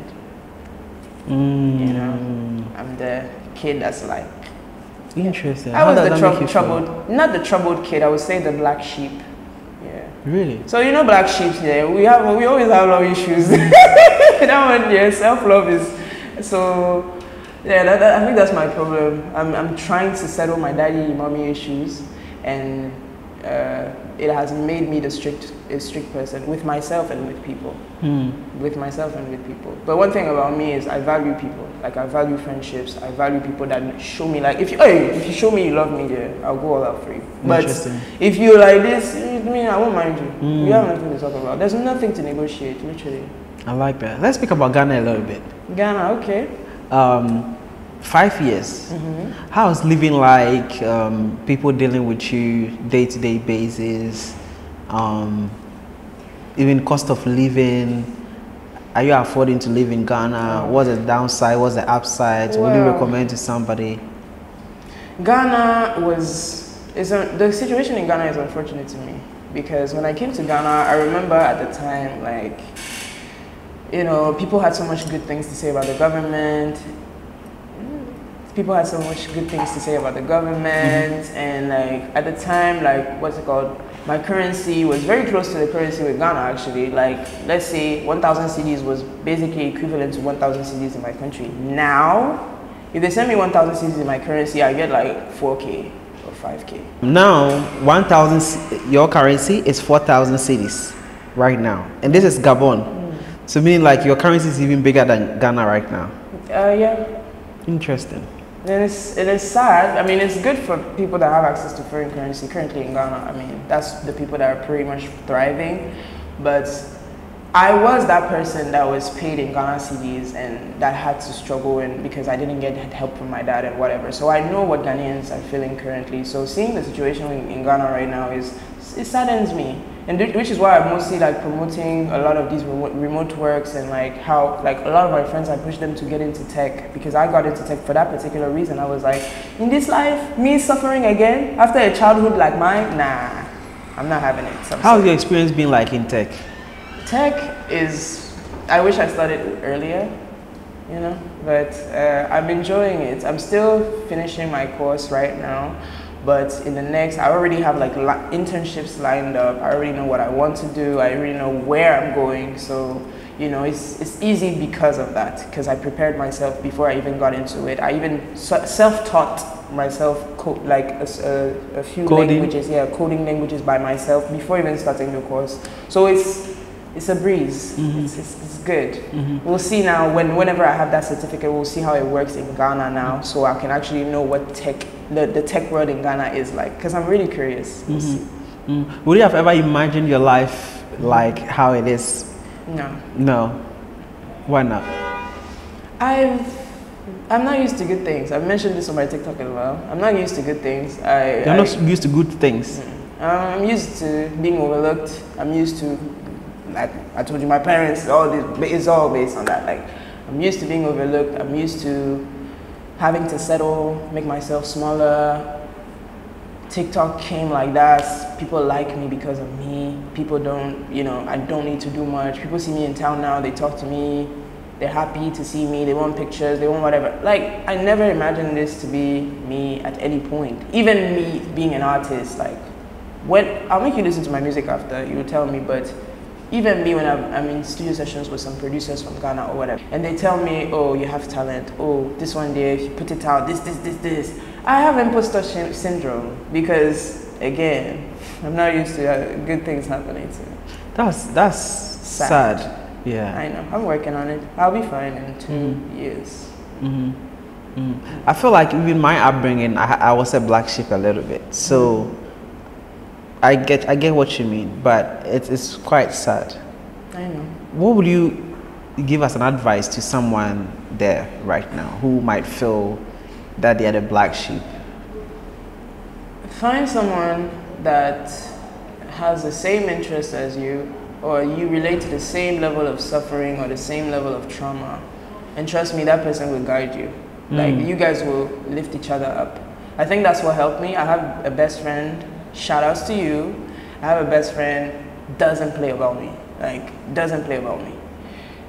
Mm. you know, I'm the kid that's like Interesting. I was the that trou- make you feel? troubled, not the troubled kid. I would say the black sheep. Really? So you know, black sheep. Yeah, we have we always have love issues. that one, yeah, self love is. So Yeah, that, that, I think that's my problem. I'm, I'm trying to settle my daddy mommy issues, and uh, it has made me the strict a strict person with myself and with people. Hmm. With myself and with people. But one thing about me is I value people. Like I value friendships. I value people that show me like if you hey, if you show me you love me, yeah, I'll go all out for you. But Interesting. if you're like this, I mean I won't mind you. Mm. We have nothing to talk about. There's nothing to negotiate, literally. I like that. Let's speak about Ghana a little bit. Ghana, okay. Um, five years. hmm How's living like? Um, people dealing with you day to day basis. Um, even cost of living. Are you affording to live in Ghana? What's the downside? What's the upside? Would you recommend to somebody? Ghana was is the situation in Ghana is unfortunate to me because when I came to Ghana, I remember at the time like you know people had so much good things to say about the government. People had so much good things to say about the government, and like at the time, like what's it called? My currency was very close to the currency with Ghana actually. Like let's say 1,000 CDs was basically equivalent to 1,000 CDs in my country. Now, if they send me 1,000 CDs in my currency, I get like 4K or 5K. Now, 1,000, your currency is 4,000 CDs right now. And this is Gabon. So, meaning like your currency is even bigger than Ghana right now. Uh, yeah. Interesting. And it's, it is sad. I mean, it's good for people that have access to foreign currency currently in Ghana. I mean, that's the people that are pretty much thriving. But I was that person that was paid in Ghana cedis and that had to struggle in because I didn't get help from my dad and whatever. So I know what Ghanaians are feeling currently. So seeing the situation in, in Ghana right now is it saddens me. And which is why I'm mostly like promoting a lot of these remote, remote works and like how like a lot of my friends I push them to get into tech because I got into tech for that particular reason. I was like, in this life, me suffering again after a childhood like mine, nah, I'm not having it. So How's your experience been like in tech? Tech is, I wish I started earlier, you know, but uh, I'm enjoying it. I'm still finishing my course right now, but in the next, I already have like li- internships lined up. I already know what I want to do. I already know where I'm going. So, you know, it's, it's easy because of that, because I prepared myself before I even got into it. I even self-taught myself co- like a, a- a few Coding? languages, yeah, coding languages by myself before even starting the course. So it's it's a breeze. Mhm. It's, it's, it's good. Mhm. We'll see now when whenever I have that certificate, we'll see how it works in Ghana now, so I can actually know what tech the, the tech world in Ghana is like. Because I'm really curious. We'll Mhm. see. Mm. Would you have ever imagined your life like how it is? No, No. Why not? I've I'm not used to good things. I've mentioned this on my TikTok as well. I'm not used to good things. I, You're I, not used to good things. Um, I'm used to being overlooked. I'm used to, I told you, my parents. All this it's all based on that. Like I'm used to being overlooked. I'm used to having to settle, make myself smaller. TikTok came like that. People like me because of me. People don't, you know, I don't need to do much. People see me in town now. They talk to me. They're happy to see me. They want pictures. They want whatever. Like I never imagined this to be me at any point. Even me being an artist, like when I'll make you listen to my music after, you will tell me, but even me when I'm, I'm in studio sessions with some producers from Ghana or whatever, and they tell me, oh, you have talent, oh, this one there, if you put it out, this, this, this, this. I have imposter sy- syndrome because, again, I'm not used to uh, good things happening to me. That's that's sad. Sad. Yeah. I know, I'm working on it. I'll be fine in two Mm. years. hmm I feel like even my upbringing, I, I was a black sheep a little bit. So I get I get what you mean, but it's it's quite sad. I know. What would you give us an advice to someone there right now who might feel that they are the black sheep? Find someone that has the same interest as you, or you relate to the same level of suffering or the same level of trauma. And trust me, that person will guide you. Like, Mm. you guys will lift each other up. I think that's what helped me. I have a best friend, shout outs to you. I have a best friend, doesn't play about me. Like, doesn't play about me.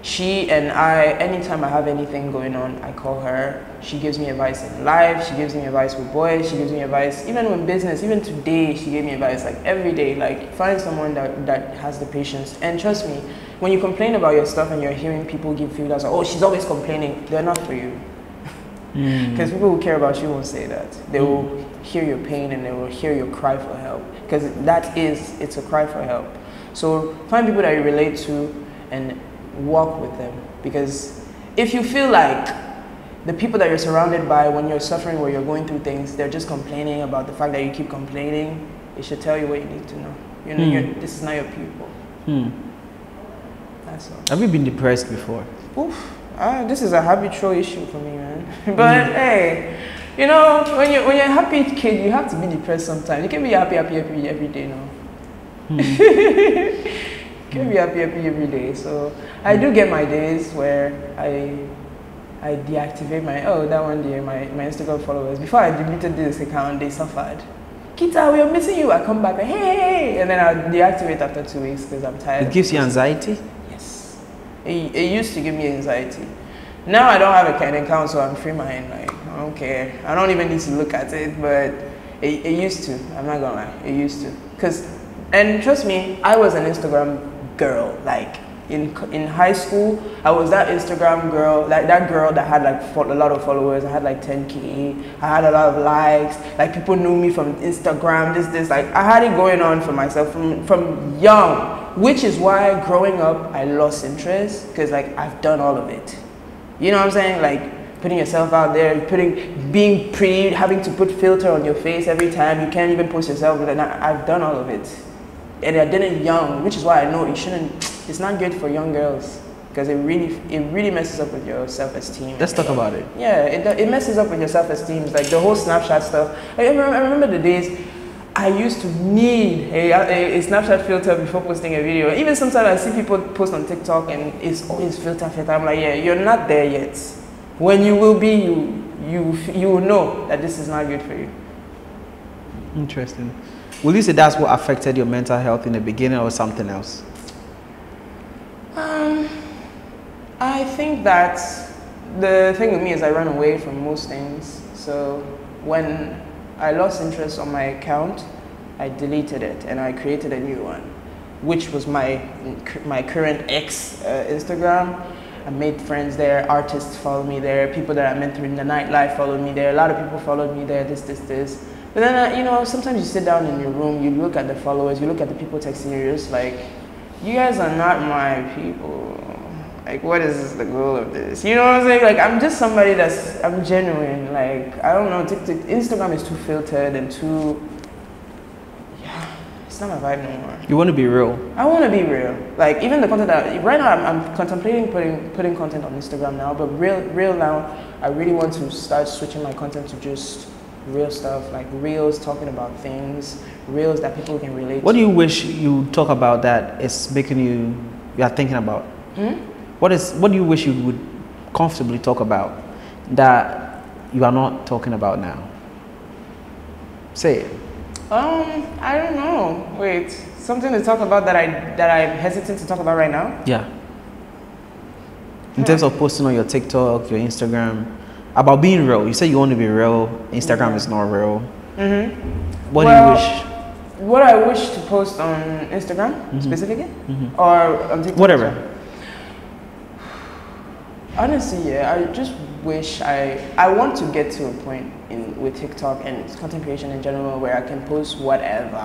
She and I, anytime I have anything going on, I call her. She gives me advice in life. She gives me advice with boys. She gives me advice even with business. Even today, she gave me advice like every day. Like find someone that, that has the patience. And trust me, when you complain about your stuff and you're hearing people give feedback, like, oh, she's always complaining. They're not for you. Mm. Because people who care about you won't say that. They will hear your pain and they will hear your cry for help. Because that is, it's a cry for help. So find people that you relate to and walk with them. Because if you feel like the people that you're surrounded by when you're suffering or you're going through things, they're just complaining about the fact that you keep complaining, it should tell you what you need to know. You know, you're, this is not your people. Hmm. That's all. Have you been depressed before? Oof, ah, this is a habitual issue for me, man. but hey, you know, when you when you're a happy kid, you have to be depressed sometimes. You can be happy, happy, happy every day now. Hmm. you can be happy, happy every day. So I do get my days where I I deactivate my oh that one day my, my Instagram followers. Before I deleted this account, they suffered. Kita, we are missing you. I come back, hey, hey, hey, and then I deactivate after two weeks because I'm tired. It gives you anxiety? Yes. It, it used to give me anxiety. Now I don't have a an account, so I'm free mind. Like, I don't care. I don't even need to look at it, but it, it used to. I'm not gonna lie. It used to. Cause, and trust me, I was an Instagram girl. Like, in, in high school, I was that Instagram girl, like that girl that had like a lot of followers. I had like 10k. I had a lot of likes. Like people knew me from Instagram. This, this. Like I had it going on for myself from from young, which is why growing up I lost interest because like I've done all of it. You know what I'm saying? Like putting yourself out there, putting, being pretty, having to put filter on your face every time. You can't even post yourself. And I- I've done all of it, and I did it young, which is why I know it shouldn't. It's not good for young girls because it really, it really messes up with your self-esteem. Let's talk about it. Yeah, it, it messes up with your self-esteem. It's like the whole Snapchat stuff. I remember, I remember the days I used to need a, a, a Snapchat filter before posting a video. Even sometimes I see people post on TikTok and it's always filter, filter. I'm like, yeah, you're not there yet. When you will be, you you you will know that this is not good for you. Interesting. Will you say that's what affected your mental health in the beginning or something else? Um, I think that the thing with me is I run away from most things. So when I lost interest on my account, I deleted it and I created a new one, which was my my current ex uh, Instagram. I made friends there. Artists follow me there. People that I met in the nightlife followed me there. A lot of people followed me there. This, this, this. But then, uh, you know, sometimes you sit down in your room, you look at the followers, you look at the people texting you, you're just like, you guys are not my people. Like, what is the goal of this? You know what I'm saying? Like, I'm just somebody that's, I'm genuine. Like, I don't know, TikTok, Instagram is too filtered and too, yeah, it's not my vibe no more. You want to be real. I want to be real. Like, even the content that, right now, I'm, I'm contemplating putting, putting content on Instagram now, but real, real now, I really want to start switching my content to just real stuff, like reels talking about things, reels that people can relate What to. do you wish you talk about that is making you you are thinking about? Hmm? What is what do you wish you would comfortably talk about that you are not talking about now? Say it. Um, I don't know. Wait, something to talk about that I that I'm hesitant to talk about right now. Yeah. In terms of posting on your TikTok, your Instagram, about being real. You say you want to be real. Instagram Yeah. is not real. Mm-hmm. What Well, do you wish? What I wish to post on Instagram Mhm. specifically, Mhm. or on TikTok. Whatever. Honestly, yeah, I just wish I I want to get to a point in with TikTok and content creation in general where I can post whatever.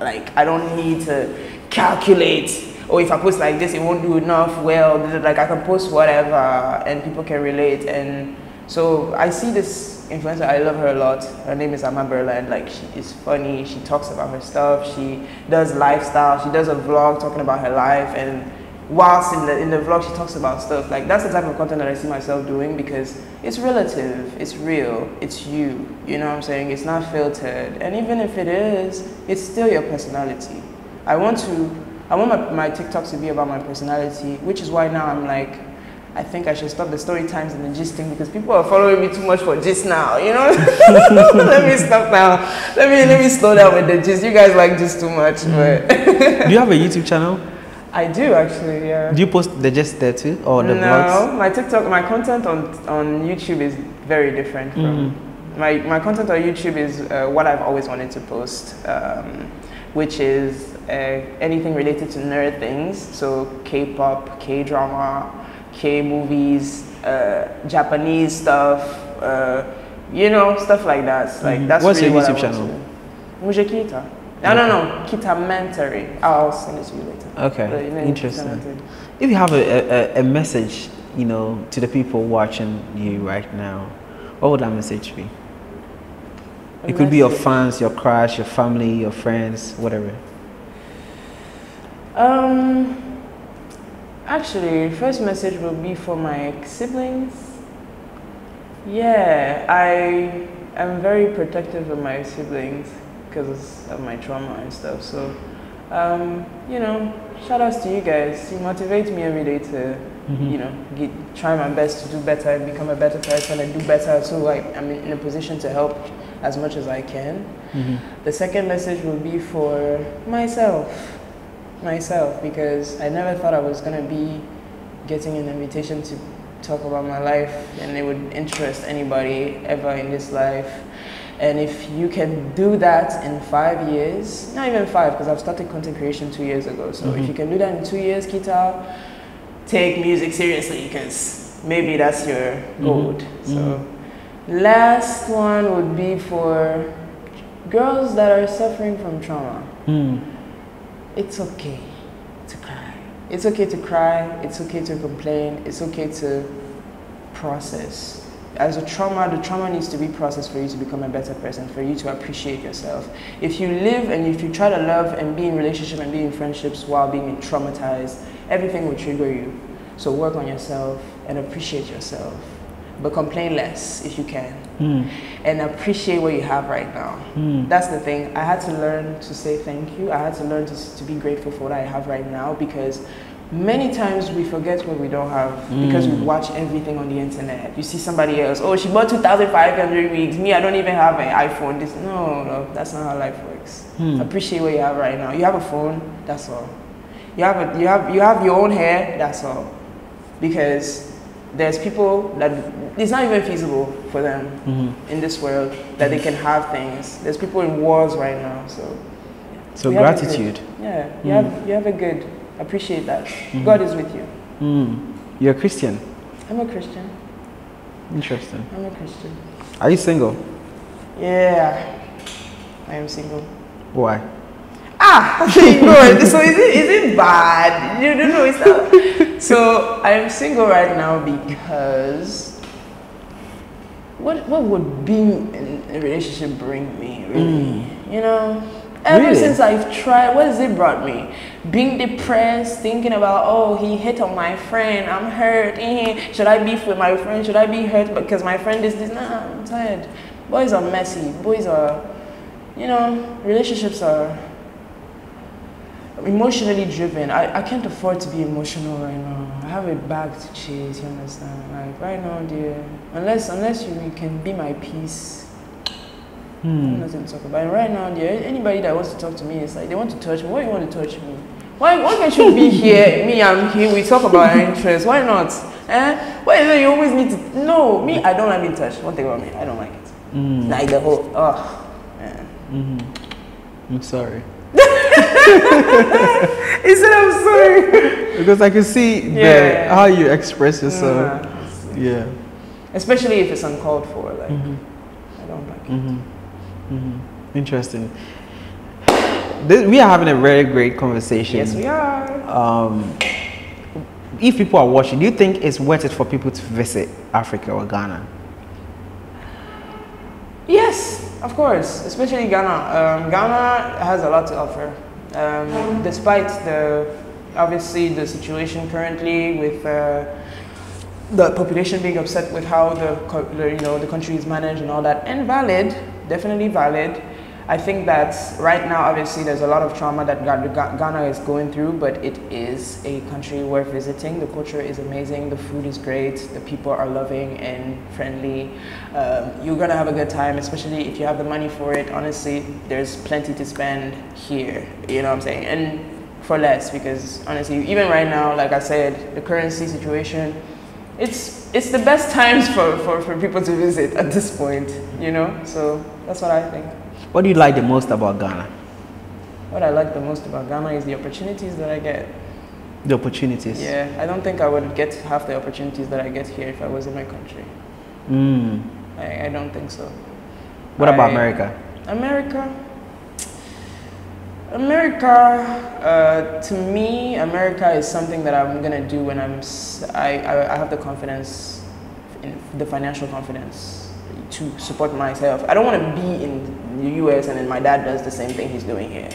Like I don't need to calculate. Or if I post like this, it won't do enough. Well, like I can post whatever, and people can relate. And so I see this influencer. I love her a lot. Her name is Amma Berland. Like she is funny. She talks about her stuff. She does lifestyle. She does a vlog talking about her life and whilst in the in the vlog she talks about stuff like that's the type of content that I see myself doing because it's relative, it's real, it's you. You know what I'm saying? It's not filtered, and even if it is, it's still your personality. I want to, I want my, my TikToks to be about my personality, which is why now I'm like. I think I should stop the story times and the gisting because people are following me too much for gist now, you know? let me stop now. Let me let me slow down with the gist. You guys like gist too much, but mm. do you have a YouTube channel? I do actually, yeah. Do you post the just there too, or the no, vlogs? my TikTok, my content on on YouTube is very different from Mhm. my my content on YouTube is uh, what I've always wanted to post, um, which is uh, anything related to nerd things. So K-pop, K-drama, K-movies, uh, Japanese stuff, uh, you know, stuff like that. Like Mhm. that's What's really your what YouTube want channel? to do. Mujekita. No, no, no, Kitamentary. I'll send it to you later. Okay, interesting. If you have a, a, a message, you know, to the people watching you right now, what would that message be? A It could be your message. fans, your crush, your family, your friends, whatever. Um, actually, first message will be for my siblings. Yeah, I am very protective of my siblings because of my trauma and stuff. So, um, you know, shout outs to you guys. You motivate me every day to, Mhm. you know, get, try my best to do better and become a better person and do better. So, like, I'm in a position to help as much as I can. Mhm. The second message will be for myself. Myself, because I never thought I was going to be getting an invitation to talk about my life and it would interest anybody ever in this life. And if you can do that in five years, not even five, because I've started content creation two years ago. So if Mhm. you can do that in two years, Kita, take music seriously because maybe that's your goal. So, last one would be for girls that are suffering from trauma. Mm. It's okay to cry. It's okay to cry. It's okay to complain. It's okay to process. As a trauma, the trauma needs to be processed for you to become a better person, for you to appreciate yourself. If you live and if you try to love and be in relationship and be in friendships while being traumatized, everything will trigger you. So work on yourself and appreciate yourself. But complain less if you can. Mm. And appreciate what you have right now. Mm. That's the thing. I had to learn to say thank you. I had to learn to, to be grateful for what I have right now because many times we forget what we don't have because we Mm. watch everything on the internet. You see somebody else, oh, she bought 2,500 wigs. Me, I don't even have an iPhone. This, no, no, that's not how life works. Hmm. Appreciate what you have right now. You have a phone, that's all. You have, a, you have, you have your own hair, that's all. Because there's people that it's not even feasible for them Mhm. in this world that they can have things. There's people in wars right now, so So it good. gratitude. yeah, you Mm. have you have a good. Appreciate that. God is with you. Mm. You're a Christian. I'm a Christian. Interesting. I'm a Christian. Are you single? Yeah, I am single. Why? Ah, okay, no. So is it is it bad? You don't know. It's not. So I am single right now because what what would being in a relationship bring me? Really, you know. Ever Really? since I've tried, what has it brought me? Being depressed, thinking about, oh, he hit on my friend, I'm hurt. eh, Should I beef with my friend? Should I be hurt because my friend is this? Nah, I'm tired. Boys are messy. Boys are, you know, relationships are emotionally driven. I, I can't afford to be emotional right now. I have a bag to chase, you understand? Like right now, dear, unless unless you, you can be my peace, Hmm. nothing to talk about. And right now, dear, anybody that wants to talk to me, it's like they want to touch me. Why you want to touch me? Why, why can't you be here? Me, I'm here. We talk about our interests. Why not? Eh? Why is it you always need to? No, me, I don't like being touched. One thing about me, I don't like it. Mm. Like the whole, oh, man. Mhm. I'm sorry. He said, I'm sorry. Because I can see the, Yeah. how you express yourself. Nah. Yeah. Especially if it's uncalled for. Like, Mhm. I don't like it. Mhm. Mhm. Interesting. This, we are having a very great conversation. Yes, we are. Um, if people are watching, do you think it's worth it for people to visit Africa or Ghana? Yes, of course, especially Ghana. Um, Ghana has a lot to offer. Um, despite the obviously the situation currently with uh, the population being upset with how the, you know the country is managed and all that, and valid, definitely valid. I think that right now, obviously, there's a lot of trauma that Ghana is going through, but it is a country worth visiting. The culture is amazing, the food is great, the people are loving and friendly. Um, you're gonna have a good time, especially if you have the money for it. Honestly, there's plenty to spend here. You know what I'm saying? And for less, because honestly, even right now, like I said, the currency situation, it's it's the best times for, for, for people to visit at this point. You know, so that's what I think. What do you like the most about Ghana? What I like the most about Ghana is the opportunities that I get. The opportunities. Yeah, I don't think I would get half the opportunities that I get here if I was in my country. Mm. I, I don't think so. What about America? America. America, uh, to me, America is something that I'm gonna do when I'm. I, I have the confidence, the financial confidence to support myself. I don't want to be in the U.S. and then my dad does the same thing he's doing here.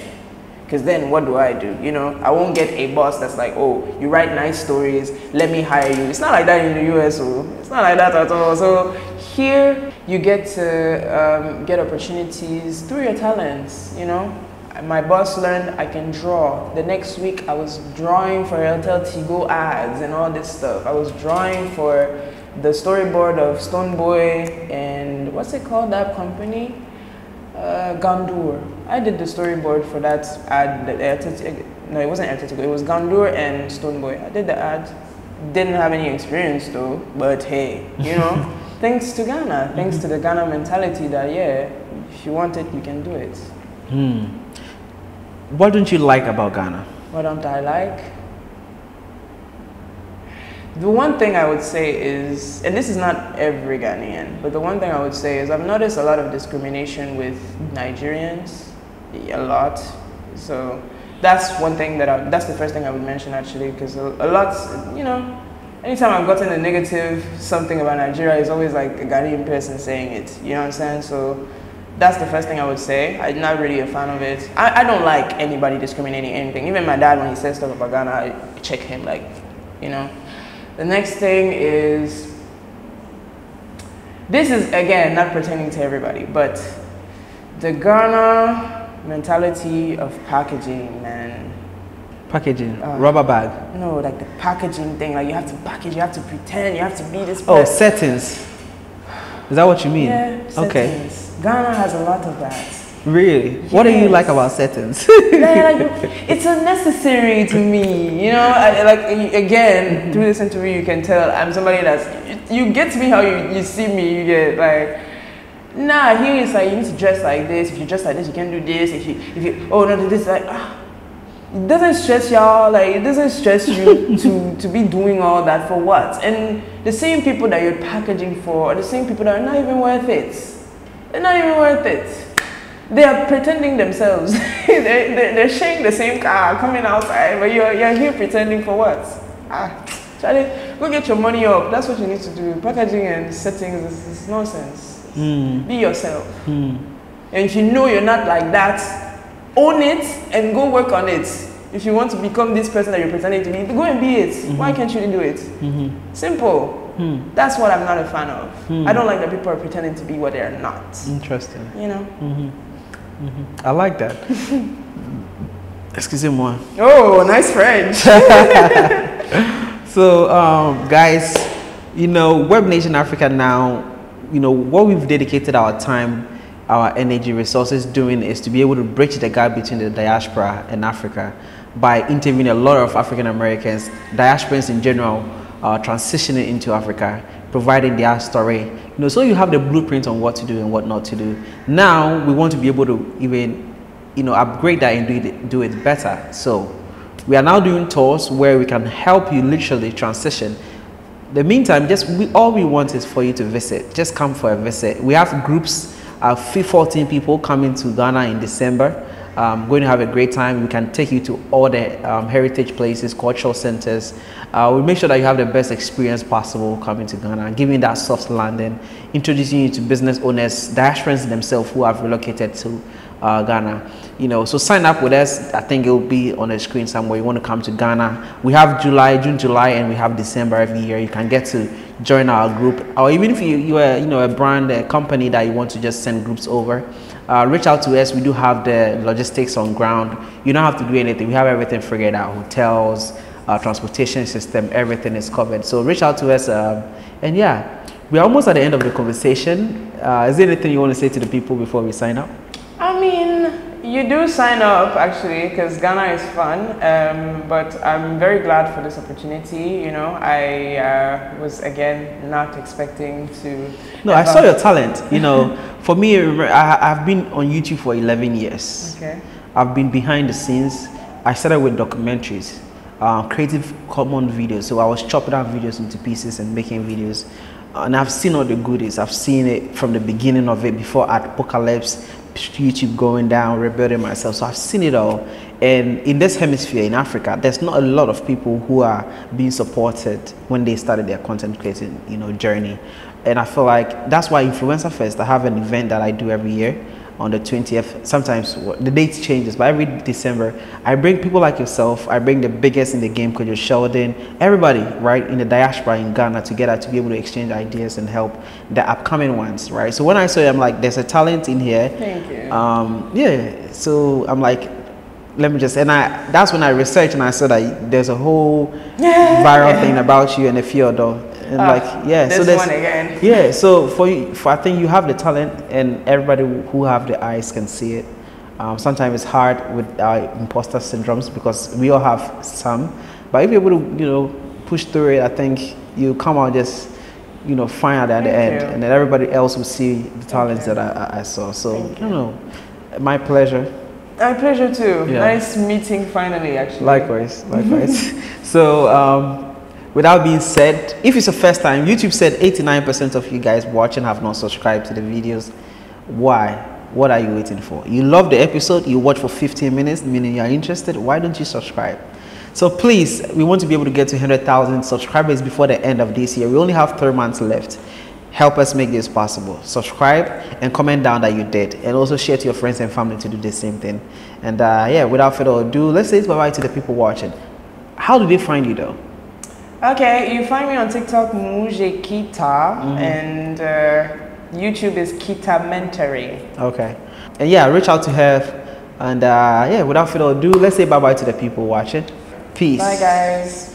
Because then what do I do? You know, I won't get a boss that's like, oh, you write nice stories, let me hire you. It's not like that in the US, oh. It's not like that at all. So here you get to um, get opportunities through your talents, you know. My boss learned I can draw. The next week I was drawing for Airtel Tigo ads and all this stuff. I was drawing for the storyboard of Stonebwoy and what's it called, that company? uh, Gandour. I did the storyboard for that ad. Airtel- no, it wasn't Airtel, it was Gandour and Stonebwoy. I did the ad. Didn't have any experience though, but hey, you know, thanks to Ghana, thanks to the Ghana mentality that yeah, if you want it, you can do it. Hmm. What don't you like about Ghana? What don't I like? The one thing I would say is, and this is not every Ghanaian, but the one thing I would say is I've noticed a lot of discrimination with Nigerians, a lot. So that's one thing that I, that's the first thing I would mention actually, because a, a lot, you know, anytime I've gotten a negative something about Nigeria, it's always like a Ghanaian person saying it. You know what I'm saying? So that's the first thing I would say. I'm not really a fan of it. I, I don't like anybody discriminating anything. Even my dad, when he says stuff about Ghana, I check him like, you know. The next thing is, this is again not pertaining to everybody, but the Ghana mentality of packaging, man. Packaging, Uh, rubber bag. No, like the packaging thing. Like you have to package, you have to pretend, you have to be this. Oh, settings. Is that what you mean? Yeah, Okay. settings. Ghana has a lot of that. Really? What do you like about settings? Yeah, like, it's unnecessary to me, you know. I, like again, through this interview, you can tell I'm somebody that's you, you get to me how you, you see me. You get like, nah. Here it's like you need to dress like this. If you dress like this, you can do this. If you if you oh no, this like ah. It doesn't stress y'all, like it doesn't stress you to, to be doing all that for what? And the same people that you're packaging for are the same people that are not even worth it. They're not even worth it. They are pretending themselves. they're, they're, they're sharing the same car, coming outside, but you're, you're here pretending for what? Ah, Charlie, go get your money up. That's what you need to do. Packaging and settings is, is nonsense. Hmm. Be yourself. Hmm. And if you know you're not like that, own it and go work on it. If you want to become this person that you're pretending to be, go and be it. Why can't you do it? Mhm. Simple. Hmm. That's what I'm not a fan of. Hmm. I don't like that people are pretending to be what they're not. Interesting. You know? hmm hmm I like that. Excusez-moi. Oh, nice French. So, um, guys, you know, Web Nation Africa now, you know, what we've dedicated our time, our energy, resources doing is to be able to bridge the gap between the diaspora and Africa by interviewing a lot of African Americans, diasporans in general, uh, transitioning into Africa, providing their story. You know, so you have the blueprint on what to do and what not to do. Now we want to be able to even, you know, upgrade that and do it, do it better. So we are now doing tours where we can help you literally transition. The meantime, just we, all we want is for you to visit. Just come for a visit. We have groups uh, of 14 people coming to Ghana in December. Um, going to have a great time. We can take you to all the um, heritage places, cultural centers. Uh, we make sure that you have the best experience possible coming to Ghana, giving that soft landing, introducing you to business owners, diasporans themselves who have relocated to uh, Ghana. You know, so sign up with us. I think it will be on the screen somewhere. You want to come to Ghana? We have July, June, July, and we have December every year. You can get to join our group, or even if you you are you know a brand, a company that you want to just send groups over. Uh, reach out to us. We do have the logistics on ground. You don't have to do anything. We have everything figured out. Hotels, uh, transportation system, everything is covered. So reach out to us. Um, and yeah, we're almost at the end of the conversation. Uh, is there anything you want to say to the people before we sign up? You do sign up actually because Ghana is fun. Um, but I'm very glad for this opportunity. You know, I uh, was again not expecting to. No, I saw your talent. You know, for me, I, I've been on YouTube for 11 years. Okay. I've been behind the scenes. I started with documentaries, uh, creative common videos. So I was chopping up videos into pieces and making videos. and I've seen all the goodies. I've seen it from the beginning of it before Adpocalypse, YouTube going down, rebuilding myself. So I've seen it all. And in this hemisphere in Africa, there's not a lot of people who are being supported when they started their content creating, you know, journey. And I feel like that's why Influencer Fest, I have an event that I do every year on the 20th. Sometimes the date changes, but every December, I bring people like yourself. I bring the biggest in the game, Kwadwo Sheldon, everybody, right, in the diaspora in Ghana together to be able to exchange ideas and help the upcoming ones, right? So when I saw it, I'm like, there's a talent in here. Thank you. Um, yeah, so I'm like, let me just, and I, that's when I researched and I saw that there's a whole viral thing about you and a few other and Ah, like yeah so this there's one again. yeah so for you for i think you have the talent and everybody who have the eyes can see it um, sometimes it's hard with our imposter syndromes because we all have some but if you're able to you know push through it i think you come out just you know fine at the Thank end you. and then everybody else will see the talents that I, I- I saw so Thank you know my pleasure My pleasure too. Yeah. Nice meeting finally, actually. Likewise, likewise. so, um, without being said, if it's the first time, YouTube said 89% of you guys watching have not subscribed to the videos. Why? What are you waiting for? You love the episode, you watch for 15 minutes, meaning you are interested. Why don't you subscribe? So please, we want to be able to get to 100,000 subscribers before the end of this year. We only have three months left. Help us make this possible. Subscribe and comment down that you did, and also share to your friends and family to do the same thing. And uh, yeah, without further ado, let's say bye bye to the people watching. How do they find you though? Okay, you find me on TikTok, Mujekita, Mm-hmm. and uh, YouTube is Kita Mentoring. Okay, and yeah, reach out to her. And uh, yeah, without further ado, let's say bye bye to the people watching. Peace. Bye, guys.